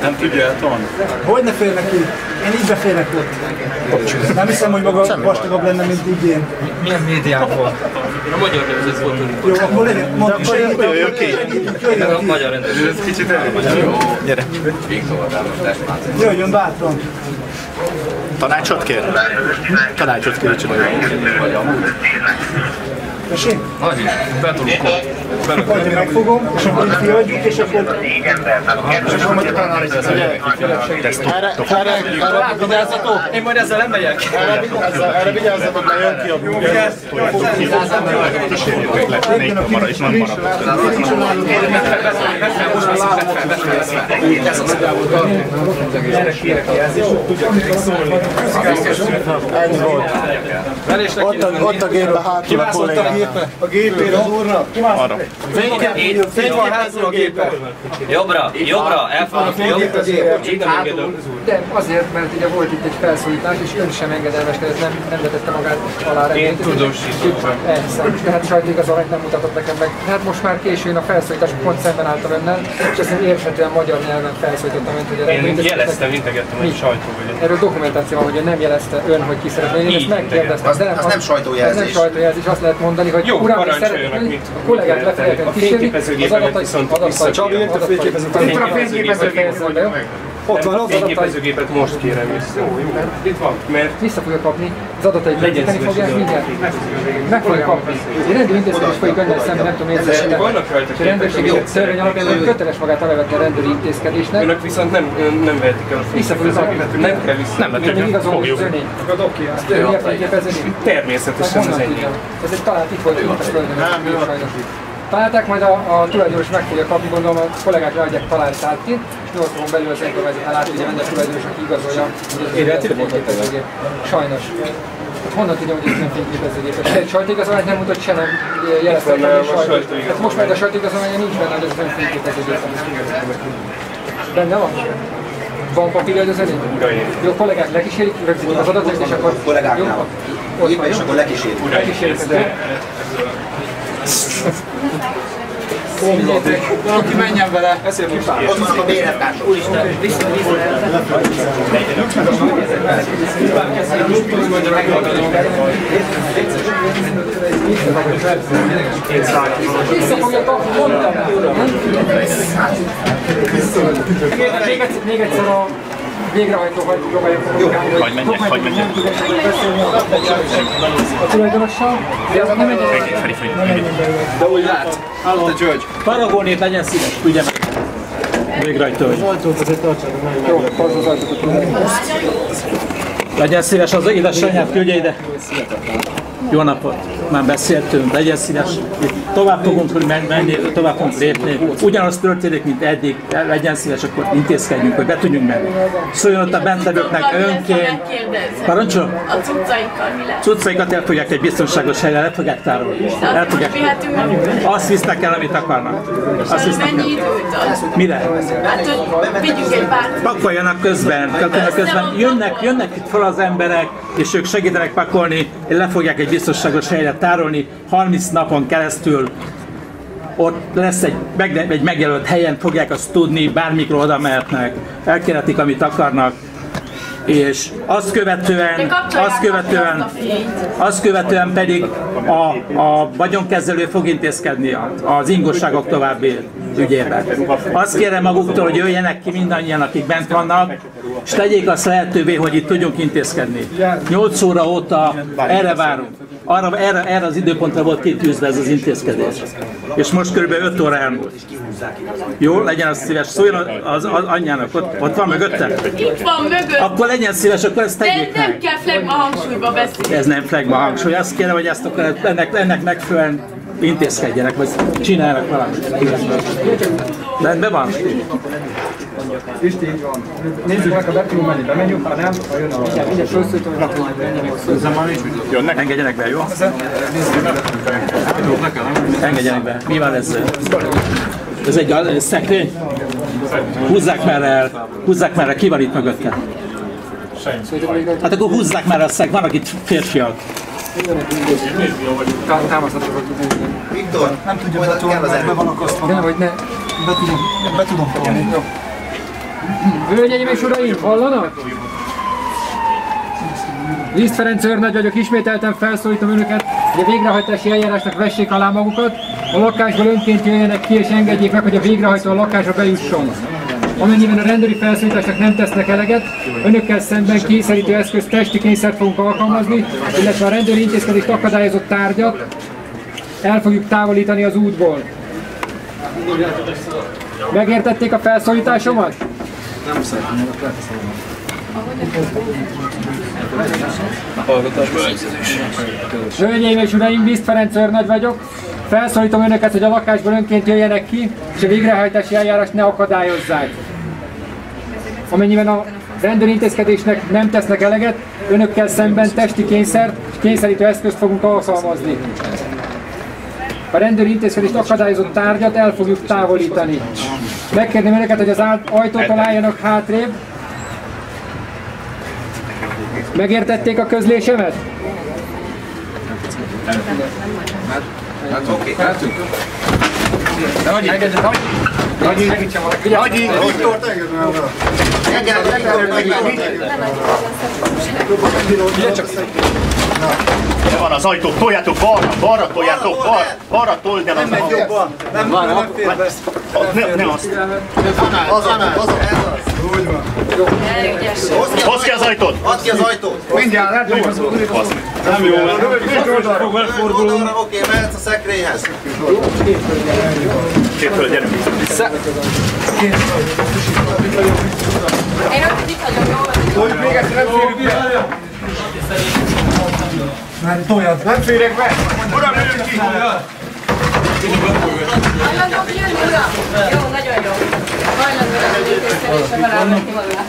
Nem tudja eltolni. Hogy ne fér neki? Én így beférek ott. Nem hiszem, hogy maga vastagabb lenne, mint így én. Milyen médiából? A magyar nemzet volt. Jó, akkor legyen, mondd, akkor Jöjjön ki. jöjjön ki. Magyar rendező. Ez kicsit elmegy. Gyere. Jöjjön bátran. Tanácsot kér? Tanácsot kér, csinálja. Tessék? Annyi. Betolunk ott. Majd megfogom, és akkor így kiadjuk, és akkor... És akkor majd utána állítja, hogy Erre, erre, erre vigyázzatok! Én majd ezzel nem megyek. Erre vigyázzatok, erre mert jön ki a búger. kísérjük le. Még marad, itt nem marad. Ennyi volt. Ott a, gépben hátul a kollégám. Gépe, a gépére az úrnak. Arra. Fenn van házul a gépe. Jobbra, jobbra, elfogok, jobbra. De azért, mert ugye volt itt egy felszólítás, és ön sem engedelmeskedett, nem, nem vetette magát alá reményt. Én tudósítom. Elhiszem, tehát sajtóigazolást nem mutatott nekem meg. Hát most már későn a felszólítás pont szemben álltam önnel, és ezt érthetően magyar nyelven felszólítottam önt, hogy a Én jeleztem, integettem egy sajtóvegyet. Erről dokumentáció van, hogy nem jelezte ön, hogy ki szeretne. Én ezt megkérdeztem. Az- de az nem sajtójelzés. Ez nem sajtójelzés. Azt lehet mondani, hogy Jó, uram, én parancsoljanak, szeretném, mint a kollégák lefelé A kísérni, az fényképezőgépemet adatai, viszont adatai, vissza- Csabi, adatai- a fényképezőgépet- adatai- Itt van a fényképezőgépet. adatai- adatai- Ott van, ott van. Fényképezőgépet most kérem vissza. Itt van, mert... Vissza fogja kapni, az adatait szíves, fogják mindjárt. Meg fogja kapni. Egy rendőrintézkedés folyik önnel szemben, nem tudom érzékelni. Vannak rajta És a rendőrség törvény alapján köteles magát alávetni a rendőri intézkedésnek. Önök viszont nem, nem vehetik el a Vissza fogjuk kapni. Nem kell vissza. Nem el. Igazoló, hogy fényképezőgép. Természetesen az enyém. Ez egy talált itt volt, itt a földön, sajnos. Találták, majd a, a tulajdonos meg fogja kapni, gondolom a kollégák leadják talált átként, 8 hónapon belül az önkormányzat elát, ugye a tulajdonos, aki igazolja, hogy ez egy fényképezőgép. Sajnos. Hát honnan tudja, hogy ez nem fényképezőgép? Se egy sajtóigazolvány nem mutat, se nem jelezte, hogy Benne nem van sajtó. sajtóigazolvány. Hát most már a sajtóigazolványa nincs benne, hogy ez nem fényképezőgép. Benne van? Van papírja, hogy az elég? Jó, kollégák lekísérik, rögzítik az adatot, és akkor... Kollégáknál. Ott van, és akkor lekísérik. Lekísérik, de... Aki menjen vele. Ott vannak a bérettársak. Úristen, Vissza fogja kapni, mondtam. Még egyszer, még egyszer a végrehajtó hagy próbálja kommunikálni, hogy Hagy menjek, hagy menjek. a- a tulajdonossal, de az nem egy... De úgy lát. Hallott, György. Paragónét legyen szíves, tudja meg. Végrehajtó vagy. Jó, hozz az ajtót. Legyen szíves, az édesanyját küldje ide. Jó napot! Már beszéltünk, legyen szíves. Tovább fogunk men- menni, tovább fogunk lépni. Ugyanaz történik, mint eddig. Legyen szíves, akkor intézkedjünk, hogy be tudjunk menni. Szóljon ott a bentlevőknek önként. Parancsol? A cuccaikkal mi lesz? Cuccaikat el fogják egy biztonságos helyre, el fogják tárolni. El fogják. Azt visznek el, amit akarnak. Azt visznek el. Mire? Hát, hogy vigyünk egy pár Pakoljanak közben, pakoljanak közben. Jönnek, jönnek itt fel az emberek, és ők segítenek pakolni, le fogják egy biztonságos helyre tárolni, 30 napon keresztül ott lesz egy, meg, egy megjelölt helyen, fogják azt tudni, bármikor oda mehetnek, elkérhetik, amit akarnak, és azt követően, azt követően, azt követően pedig a, a vagyonkezelő fog intézkedni az ingosságok további ügyében. Azt kérem maguktól, hogy jöjjenek ki mindannyian, akik bent vannak, és tegyék azt lehetővé, hogy itt tudjunk intézkedni. 8 óra óta erre várunk. Arra, erre, erre az időpontra volt kitűzve ez az intézkedés. És most kb. 5 óra elmúlt. Jó, legyen az szíves, szóljon az, az anyjának, ott, ott van mögötte? Itt van mögött. Akkor legyen szíves, akkor ezt De tegyék nem meg. kell flagma hangsúlyba beszélni. Ez nem flagma hangsúly. Azt kérem, hogy ezt akkor ennek, ennek megfelelően intézkedjenek, vagy csináljanak valamit. Rendben van? Isti, így van. Nézzük meg, ha be tudunk menni, bemegyünk, ha nem, ha jön a... Mindjárt felszólítom, hogy Jönnek? Engedjenek be, jó? Engedjenek be. Mi van ezzel? Ez egy szekrény? Húzzák már el, húzzák már el, ki van itt mögötte? Hát akkor húzzák már el, szek, vannak itt férfiak. Támasztatok, hogy Viktor, Nem tudja betolni, mert be van akasztva. Nem, vagy ne. Be tudom, be tudom. Hölgyeim és uraim, hallanak? Liszt Ferenc őrnagy vagyok, ismételten felszólítom önöket, hogy a végrehajtási eljárásnak vessék alá magukat, a lakásból önként jöjjenek ki és engedjék meg, hogy a végrehajtó a lakásra bejusson. Amennyiben a rendőri felszólításnak nem tesznek eleget, önökkel szemben kényszerítő eszköz testi kényszert fogunk alkalmazni, illetve a rendőri intézkedést akadályozott tárgyat el fogjuk távolítani az útból. Megértették a felszólításomat? Nem szeretném, Hölgyeim és uraim, Biszt Ferenc őrnagy vagyok. Felszólítom önöket, hogy a lakásból önként jöjjenek ki, és a végrehajtási eljárást ne akadályozzák. Amennyiben a rendőri intézkedésnek nem tesznek eleget, önökkel szemben testi kényszert és kényszerítő eszközt fogunk alkalmazni. A rendőri intézkedést akadályozó tárgyat el fogjuk távolítani. Megkérném önöket, hogy az át- ajtótól álljanak hátrébb. Megértették a közlésemet? Hát oké, hát Nagyi, Nagyi, segítsen valaki. Nagyi, Viktor, te engedd már oda. Engedd, engedd, De van az ajtó, toljátok balra, balra toljátok, balra, balra told el az Nem megy jobban. Nem, nem fér be. Ne, ne azt. Az, az, az, Úgy van. Hozd ki az ajtót! Add ki az ajtót! Mindjárt, hát még az Nem jó, mert Oldalra, oké, mehetsz a szekrényhez. két föl, gyerünk vissza. Én ott itt vagyok, jó? Hogy még egyszer nem férünk be. Nem toljad, nem férek be. Uram, lőjünk ki! Hajlandók jönni, uram? Jó, nagyon jó. Hajlandók jönni intézkedésre felállni magát.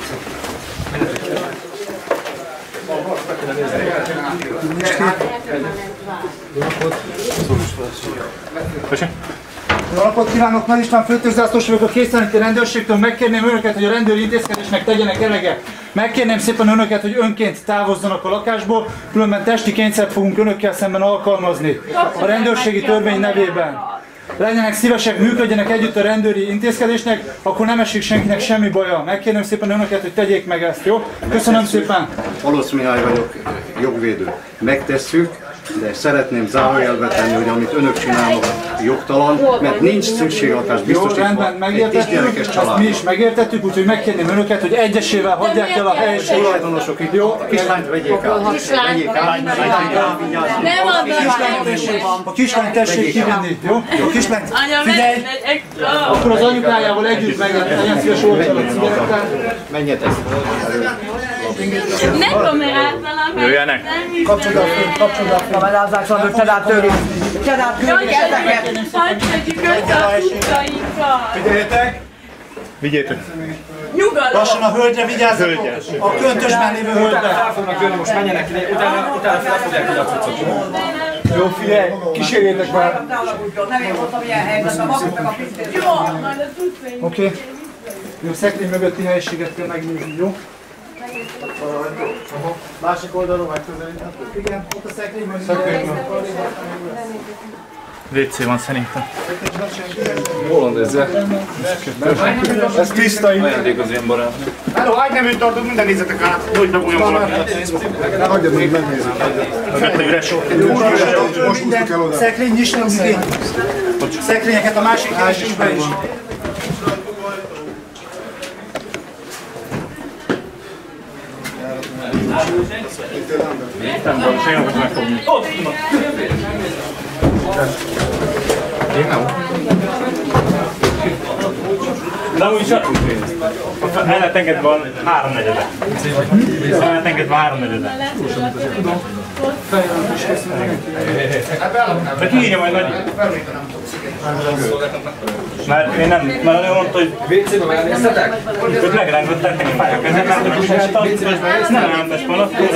Jó napot kívánok, Nagy István főtőzászlós vagyok a készenléti rendőrségtől. Megkérném önöket, hogy a rendőri intézkedésnek tegyenek eleget. Megkérném szépen önöket, hogy önként távozzanak a lakásból, különben testi kényszert fogunk önökkel szemben alkalmazni. A rendőrségi törvény nevében. Legyenek szívesek, működjenek együtt a rendőri intézkedésnek, akkor nem esik senkinek semmi baja. Megkérném szépen önöket, hogy tegyék meg ezt, jó? Köszönöm szépen! Olosz Mihály vagyok, jogvédő. Megtesszük, de szeretném zárójelbe tenni, hogy amit önök csinálnak jogtalan, mert nincs szükséglakás Jó, biztosítva rendben, egy megértettük, kisgyerekes ezt család. mi is megértettük, úgyhogy megkérném önöket, hogy egyesével hagyják el a helyiséget. Tulajdonosok itt, jó? A kislányt vegyék át. A kislányt a kislányt tessék kivinni, jó? A kislányt, figyelj! Akkor az anyukájával együtt meg legyen szíves cigarettát. Menjetek. Ne kamerázzanak, Jöjjenek. Kapcsolod a fényt, kapcsolod a fényt. Kamerázzák, szóval csodát törjük. Csodát törjük ezeket. Hadd tegyük össze a kukainkat. Figyeljetek! Vigyétek. Nyugalom. Lassan a hölgyre vigyázzatok! Hölgyre. A köntösben lévő hölgyre! Fel fognak jönni, most menjenek ide, utána, utána fel fogják ide a cuccot. Jó, figyelj, kísérjétek már! Nem én voltam ilyen helyzetben, maguknak a pisztét. Jó, majd a. Oké? Jó, szekrény mögötti helyiséget kell megnézni, jó? Másik oldalról megközelíthető. Igen, ott a szekrényben. Szekrényben. WC van szerintem. Hol van ez? Ez tiszta így. Ajándék az ilyen barát. Hello, ágyneműt tartunk, minden nézzetek át. Hogy nem olyan valaki. Ne hagyjad megnézni. Mögött egy üres. Most húztuk el oda. Szekrény nyisni ki. Szekrényeket a másik helyiségben is. Nem van, senki nem megfogni. Én nem. De úgy csak el lett engedve van három negyede. El lett engedve három negyede. De ki írja majd Nagyi? Mert én nem, mert ő mondta, hogy WC-be megnéztetek? őt megrángatták, neki fáj a kezem, mert ő csinálta, nem nem tesz van, akkor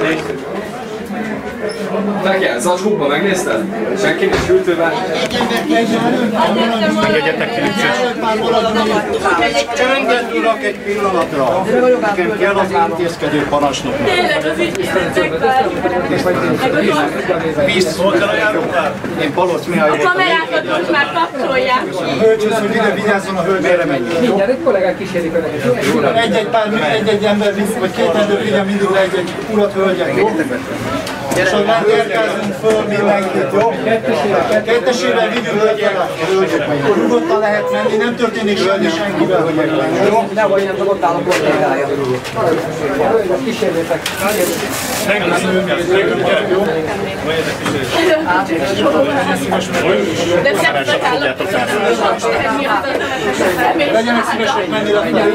Te kell, zacskóba megnézted? Senki nincs hűtőben? Engedjetek ki, Csöndet urak egy pillanatra. Nekem kell az intézkedő parancsnok. Víz. Én Paloc Mihály A vagyok. kamerákat most már kapcsolják. A hölgyhöz, hogy ide vigyázzon a hölgy. Merre menjünk? Mindjárt egy kollégák kísérik önöket. Egy-egy pár, egy-egy ember visz, vagy két rendőr vigyen mindig egy-egy urat hölgyet, nem érkezünk föl mindenkit, jó? Kettesével vigyünk le Akkor nyugodtan lehet menni, nem történik semmi senkivel. Jó? Nehogy nem ott áll a. Hölgyek, kísérjétek. Legyenek szívesek menni lefelé.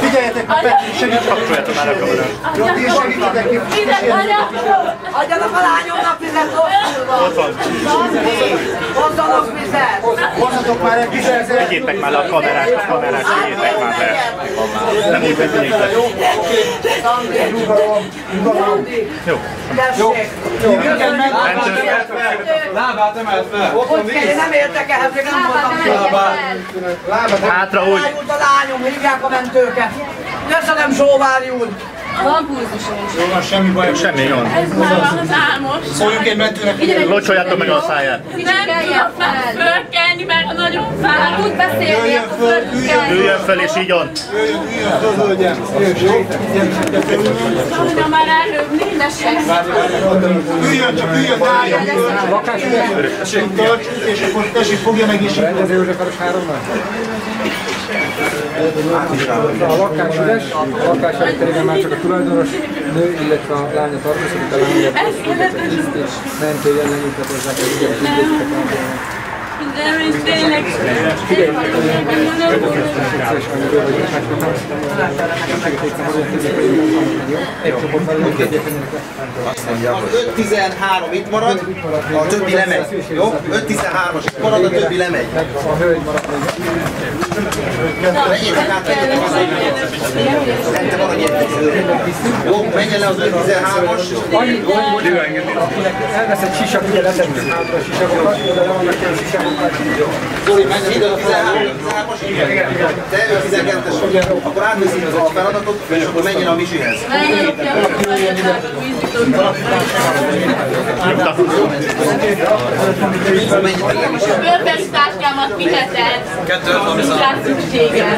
Figyeljetek, a Petri, segítsetek! kapcsoljátok már a kamerát. Jó, ti segítetek ki, Ide, várjál! Adjanak a lányomnak vizet. Hozzanak vizet. Hozzatok már egy vizet! Vegyétek már le a kamerát, a kamerát vegyétek már be. Nem úgy vegyétek be. Jó. Tessék. Lábát emelt fel. Hogy kell, nem értek ehhez, még nem voltam Lábát. Hátra úgy. Elájult a lányom, hívják a mentőket. Köszönöm, Sóvári úr. Van pulzusom is. Jó van, semmi baj. Semmi gond. Ez már az álmos. Szóljunk egy mentőnek. Locsoljátok meg a száját. Nem tudom fel- fölkelni, mert nagyon fáradt. Tud beszélni, akkor föl. Üljön fel és így on. Mondja már előbb, nézesek. Üljön, csak üljön, álljon! Tartsuk, és akkor tessék, fogja meg és Rendező Józsefváros háromnál? A lakás üres, a lakás előterében már csak a tulajdonos nő, illetve a lánya tartózkodik, a lánya tartózkodik, és mentő jelenlétet hozzák az ügyet, ügyet, De és tényleg. Mondja, 5-13 itt marad, a többi lemegy. Jó? 5-13-as itt marad, a többi lemegy. A hölgy marad még. Menjétek át, menjetek haza. Bente van, hogy Jó, menjen le az 5-13-as. Elveszett sisak, ugye letettük hátra a sisakokat, de le vannak ilyen sisakokat. Zoli, menj ide a 13-as. Te 12-es vagy. Akkor átviszik az egy feladatot, és akkor menjen a Misihez. Bőrbeli táskámat viheted. Rá szükségem.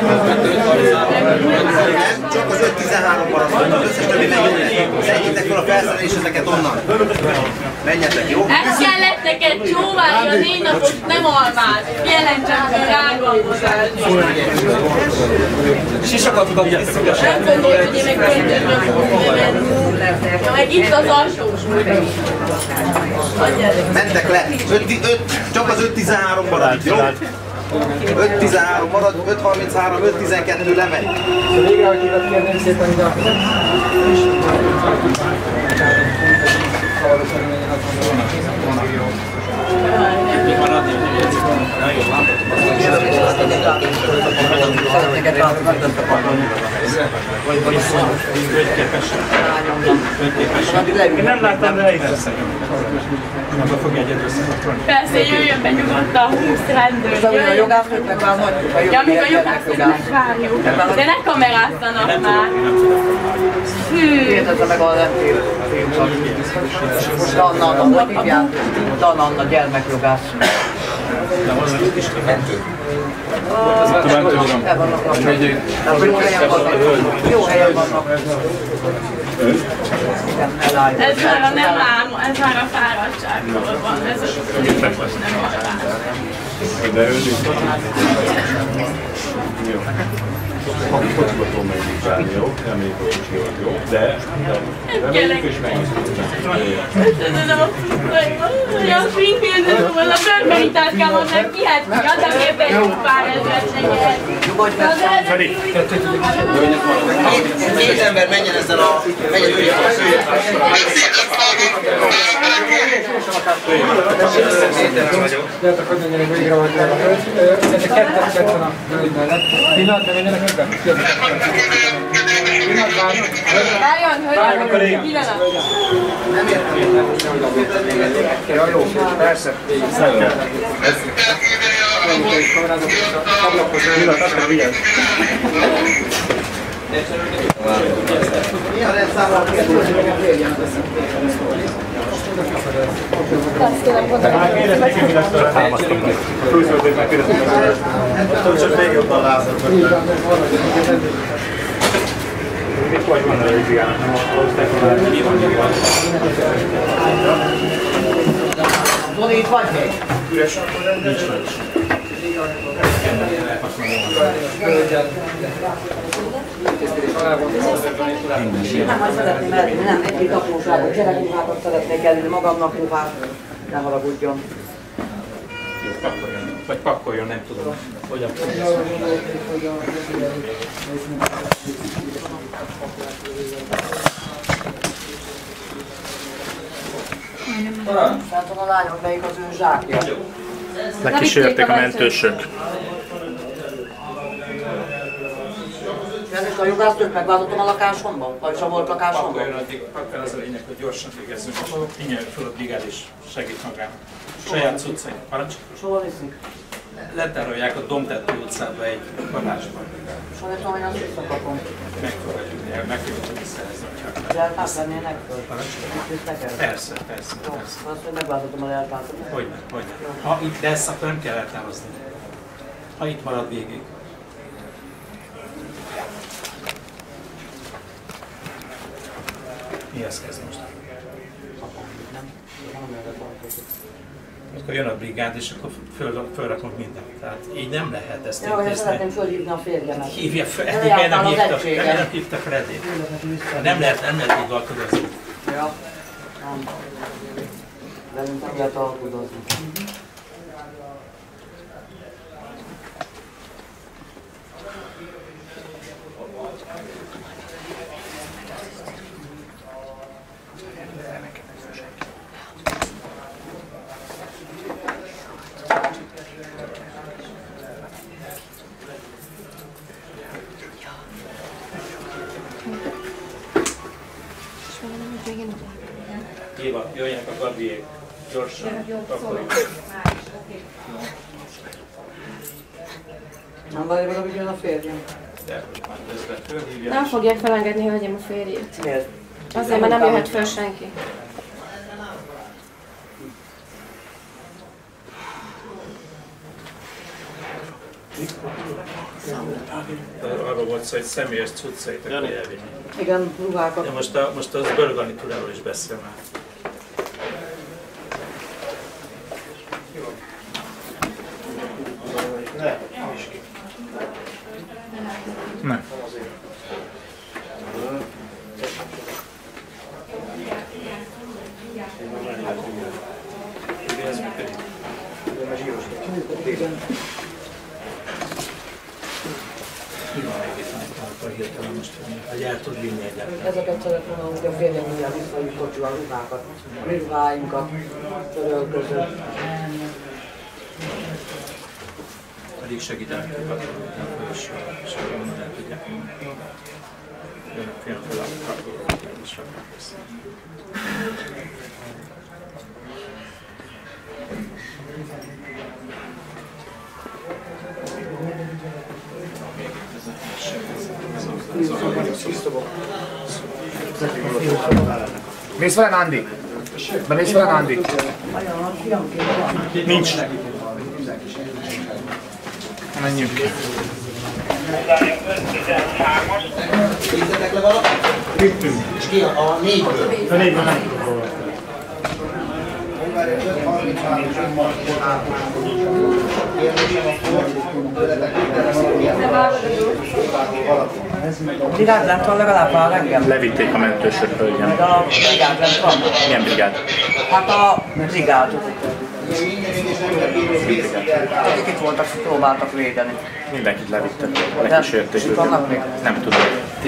Nem, csak az 5-13 marad, az összes többi menjen. Szedjétek fel a felszereléseteket onnan. Menjetek, jó? Ez kellett neked csóválni a négy napos nem almát. Jelentsem be rágalmazás. Sisakat kapják szívesen. Nem gondolj, hogy én meg könnyűre fogom menni. Ja, meg itt az alsós Mentek le. 5, 5, csak az 5-13 marad itt, jó? 5-13 marad, 5-33, 5-12 lemegy. Végrehajtókat kérném szépen ide Thank you. A Én nem láttam, de itt Persze, jöjjön be nyugodtan 20 rendőr. Szóval a jogászok megválhatjuk, a Ja, még a jogászokat jogászokat várjuk. De ne kamerázzanak már. Hű. Kérdezze meg a lentét. Danna Anna, hogy hívják? Danna Anna gyermekjogász. Vannak lakva. Jó helyen vannak. Jó helyen vannak. Ez már a nem ám, ez már a fáradtságtól van. Ez a nem alvás. De ő Jó. Akkor tudom megvizsgálni, jó? Nem még a kocsiba, jó? De, reméljük és megnézzük. Ötözöm a olyan Springfield volna bőrbeli táskámat meg kihetni, adnak éppen jó pár ezeret segíteni. Feri. Két, ember menjen ezzel a... Menjen üljön a szőjét. Gyertek, hogy menjenek a hölgy. Ezek ketten ketten a hölgy mellett. Pillanat, ne menjenek ebbe? Pillanat, várnak. Várjon, hölgyem, pillanat. Nem értem. Ja, jó, persze. Milyen rendszámmal Támasztok meg. Főszölték meg kérdezni. Attól csak még jobban látszott. Mit vagy van a vizsgálat? Nem Zoli, itt vagy még? Üres. Nincs meg. Nem, azt szeretném elvinni, nem, egy apróságot, gyerekruhákat szeretnék elvinni, magamnak ruhát, ne haragudjon. Vagy pakoljon, nem tudom. Hogyan Látom a lányok, melyik az ő zsákja. Lekísérték a mentősök. A jogásztőt megváltottam a lakásomban? Vagy a volt lakásomban? Pakoljon addig, pakoljon az a lényeg, hogy gyorsan végezzünk, mindjárt föl a brigád és segít magán. Saját cuccai, parancs. Soha viszik. Letárolják a Domtettő utcába egy lakásban. Soha nem tudom, hogy azt visszakapom. Megfogadjuk, meg fogjuk visszahelyezni, Leltát vennének? Persze, persze, Jó, persze. azt, hogy megváltottam a leltát. Hogyne, hogyne. Ha itt lesz, akkor nem kell eltávozni. Ha itt marad végig. Mi az kezd most? Akkor jön a brigád, és akkor föl, fölrakunk mindent. Tehát így nem lehet ezt hogy intézni. szeretném fölhívni a férjemet. Hívja fel, eddig miért nem egysége. miért nem hívtak fel eddig? Nem lehet, nem lehet így alkodozni. Ja. Nem. Velünk nem lehet alkudozni. Gabiék. Gyorsan. Nem várja meg, hogy jön a férjem. Fölhívja. Nem fogják felengedni, hölgyem, a férjét. Miért? Azért, mert nem jöhet föl senki. Arról volt szó, hogy személyes cuccait akarja elvinni. Igen, ruhákat. De most, a, most az bőrgarnitúráról is beszél már. Ne. Ez működik. Mi van még itt a hirtelen most, hogy el tud vinni egyáltalán? Ezeket szeretném, hogy a férjem mindjárt visszajuttatja a ruhákat. A mi ruháinkat törölközött. Pedig segítenek a és és akkor mindent tudják. Jönnek fél fel a kapcsolat, és raknak össze. Mész vele, Nandi? Bemész vele, Nandi? Nincs. Menjünk. Nézzetek le valamit? Vittünk. És ki a, a négyből? A négyből nem tudok róla. Brigád lent van legalább már engem? Levitték a mentősök hölgyem. Meg a brigád lent van? Milyen brigád? Hát a brigád. Akik itt voltak, próbáltak védeni. Mindenkit levittek, vannak még? Nem tudom.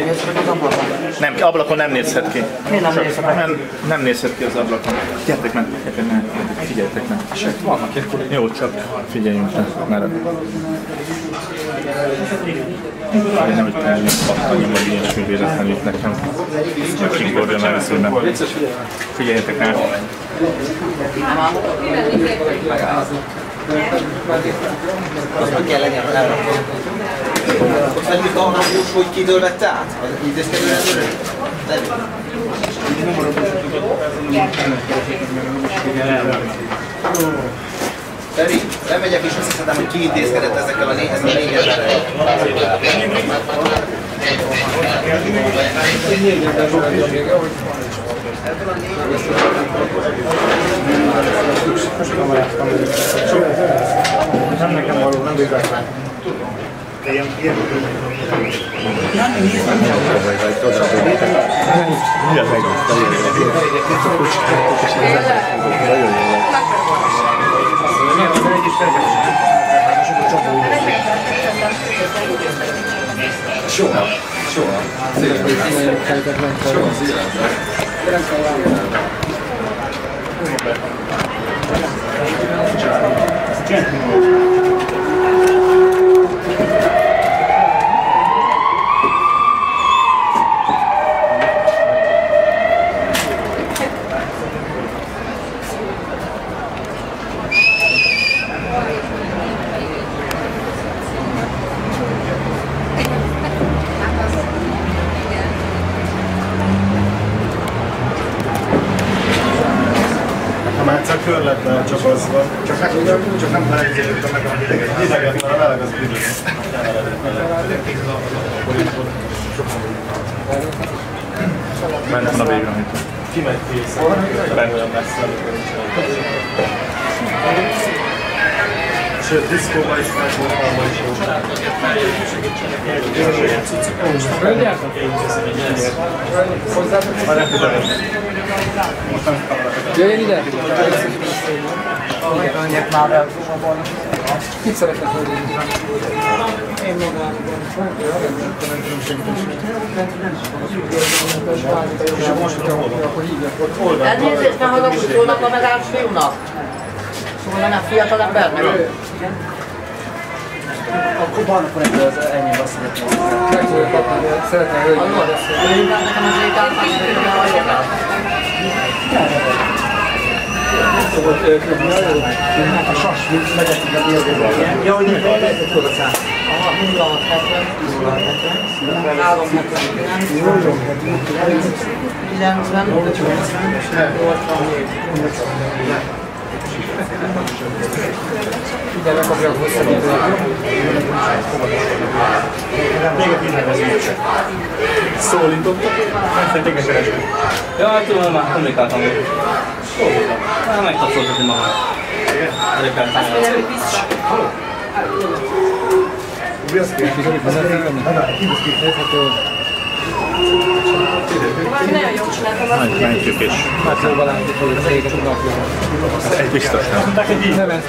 Nézzük az ablakon. Nem, ablakon nem nézhet ki. Miért nem ki? nem, nem nézhet ki az ablakon. Gyertek meg, gyertek meg, figyeljetek meg. Vannak ekkor. Jó, csak figyeljünk le, mert Én nem úgy kell pattanyom, vagy ilyesmi véletlenül itt nekem. Csak kingorjon el eszébe. Figyeljetek meg. Az meg kell legyen. Ott vendük a hangos, hogy kidől vette át? Az intézkedő rendőr? Feri, lemegyek és összeszedem, hogy ki intézkedett ezekkel a né- ezzel a négy emberrel. Nem nekem való, nem bízás rá. De ilyen, körletben csak az van. Csak, hát, csak nem felejtjük meg a ideget. Ideget, mert a meleg az büdös. Benne van a végrehajtó. Kimegy készen. Benne olyan messze, amikor nincs Sőt, diszkóban is meg volt, abban is Jöjjön ide! Menjek már el. Kit szeretnek hozni? Én magam. Elnézést, nem hallok, hogy szólnak a megállás fiúnak. Szólnak a fiatal embernek. Akkor vannak van egy az enyém, azt szeretném. Meg tudok kapni, szeretném hölgyet beszélni. Nekem az étel, A sas, mint megyek a bélgőben. Ja, hogy nem tudod a szám. 06 3 Ide megkapja a hosszabbítót. Még egy mindenhez Szólítottak? Nem szeretnék keresni. Ja, hát tudom, már kommunikáltam. Hát megtapsoltatni magam. Érdekeltem. Mentjük is. Hát szóval látjuk, hogy az a napja. Egy biztos nem. Nem, ez.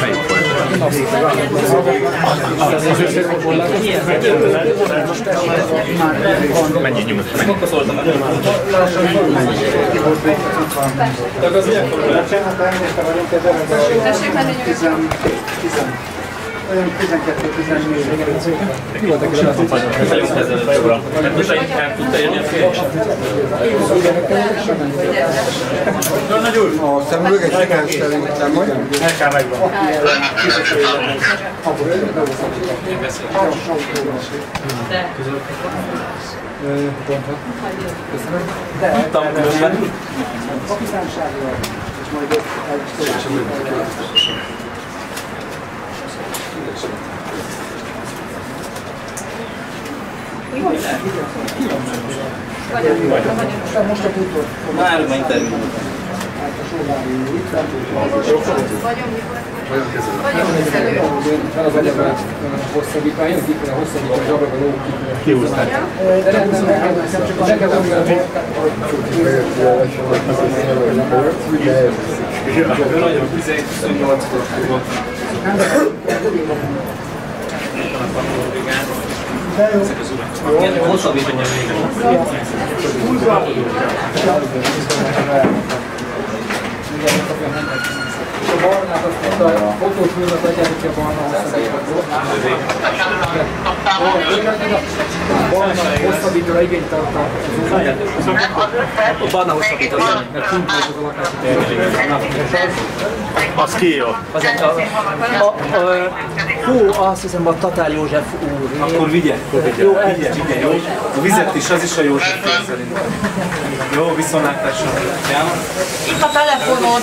Melyik volt? Mennyi nyújt? Tessék menni Olyan 12-14. Ki voltak a Vagyunk kezelő ura. Hát most egy el tudta érni a fél? A szemüveget kell szerintem majd. Nekem megvan. Tudtam különben. És majd ott Most a tudod. Már ma interjú. Van az agyakban hosszabbítvány, az itt a hosszabbítvány, az ablakon ó, Kihúzták. De nem, nem, nem, nem, csak neked olyan Nagyon 18-os volt. Ezek az urak. Ilyen hosszabbítani a barnát azt mondta, a fotófilmet adjátok ki a barna hosszabbítóról. Barna hosszabbítóra igényt tart az A barna hosszabbító. mert kint volt az a lakás. Az ki jó? Az egy, a, a, a, hú, azt hiszem a Tatár József úr. Akkor vigye, akkor vigye. Jó, vigye, vigye, jó? A vizet is, az is a József szerintem. Jó, viszontlátásra. Itt a telefonod.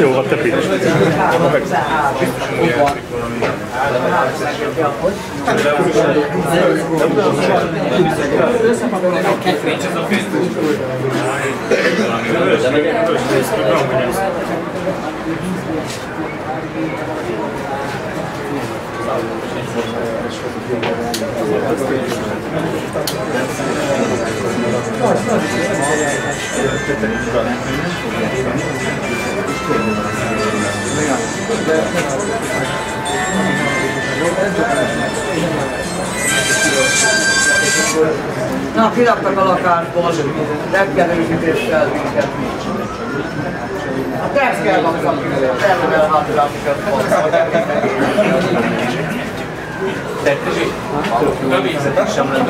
Jó, hát te piros. Most Na, kiraktak a lakásból, megkerülítéssel minket. Hát ez kell van szakmai, tervel hátrányokat, a termékeket. Rövidzetek sem lett,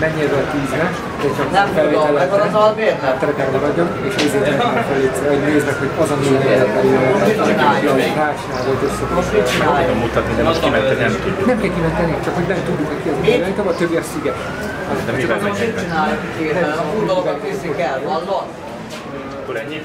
Menjél a tízre, és csak Nem tudom, megvan az albérlet? Tereken maradjon, és nézzétek már felé, hogy nézd meg, hogy az a négy a társadalmat össze. Most mit csináljuk? mutatni, de most kimenteni nem tudjuk. Nem kell kimenteni, csak hogy nem tudjuk, hogy ki az irányítom, a többi a sziget. De mivel Most mit csináljuk? A furdalokat viszik el, hallod? Akkor ennyi?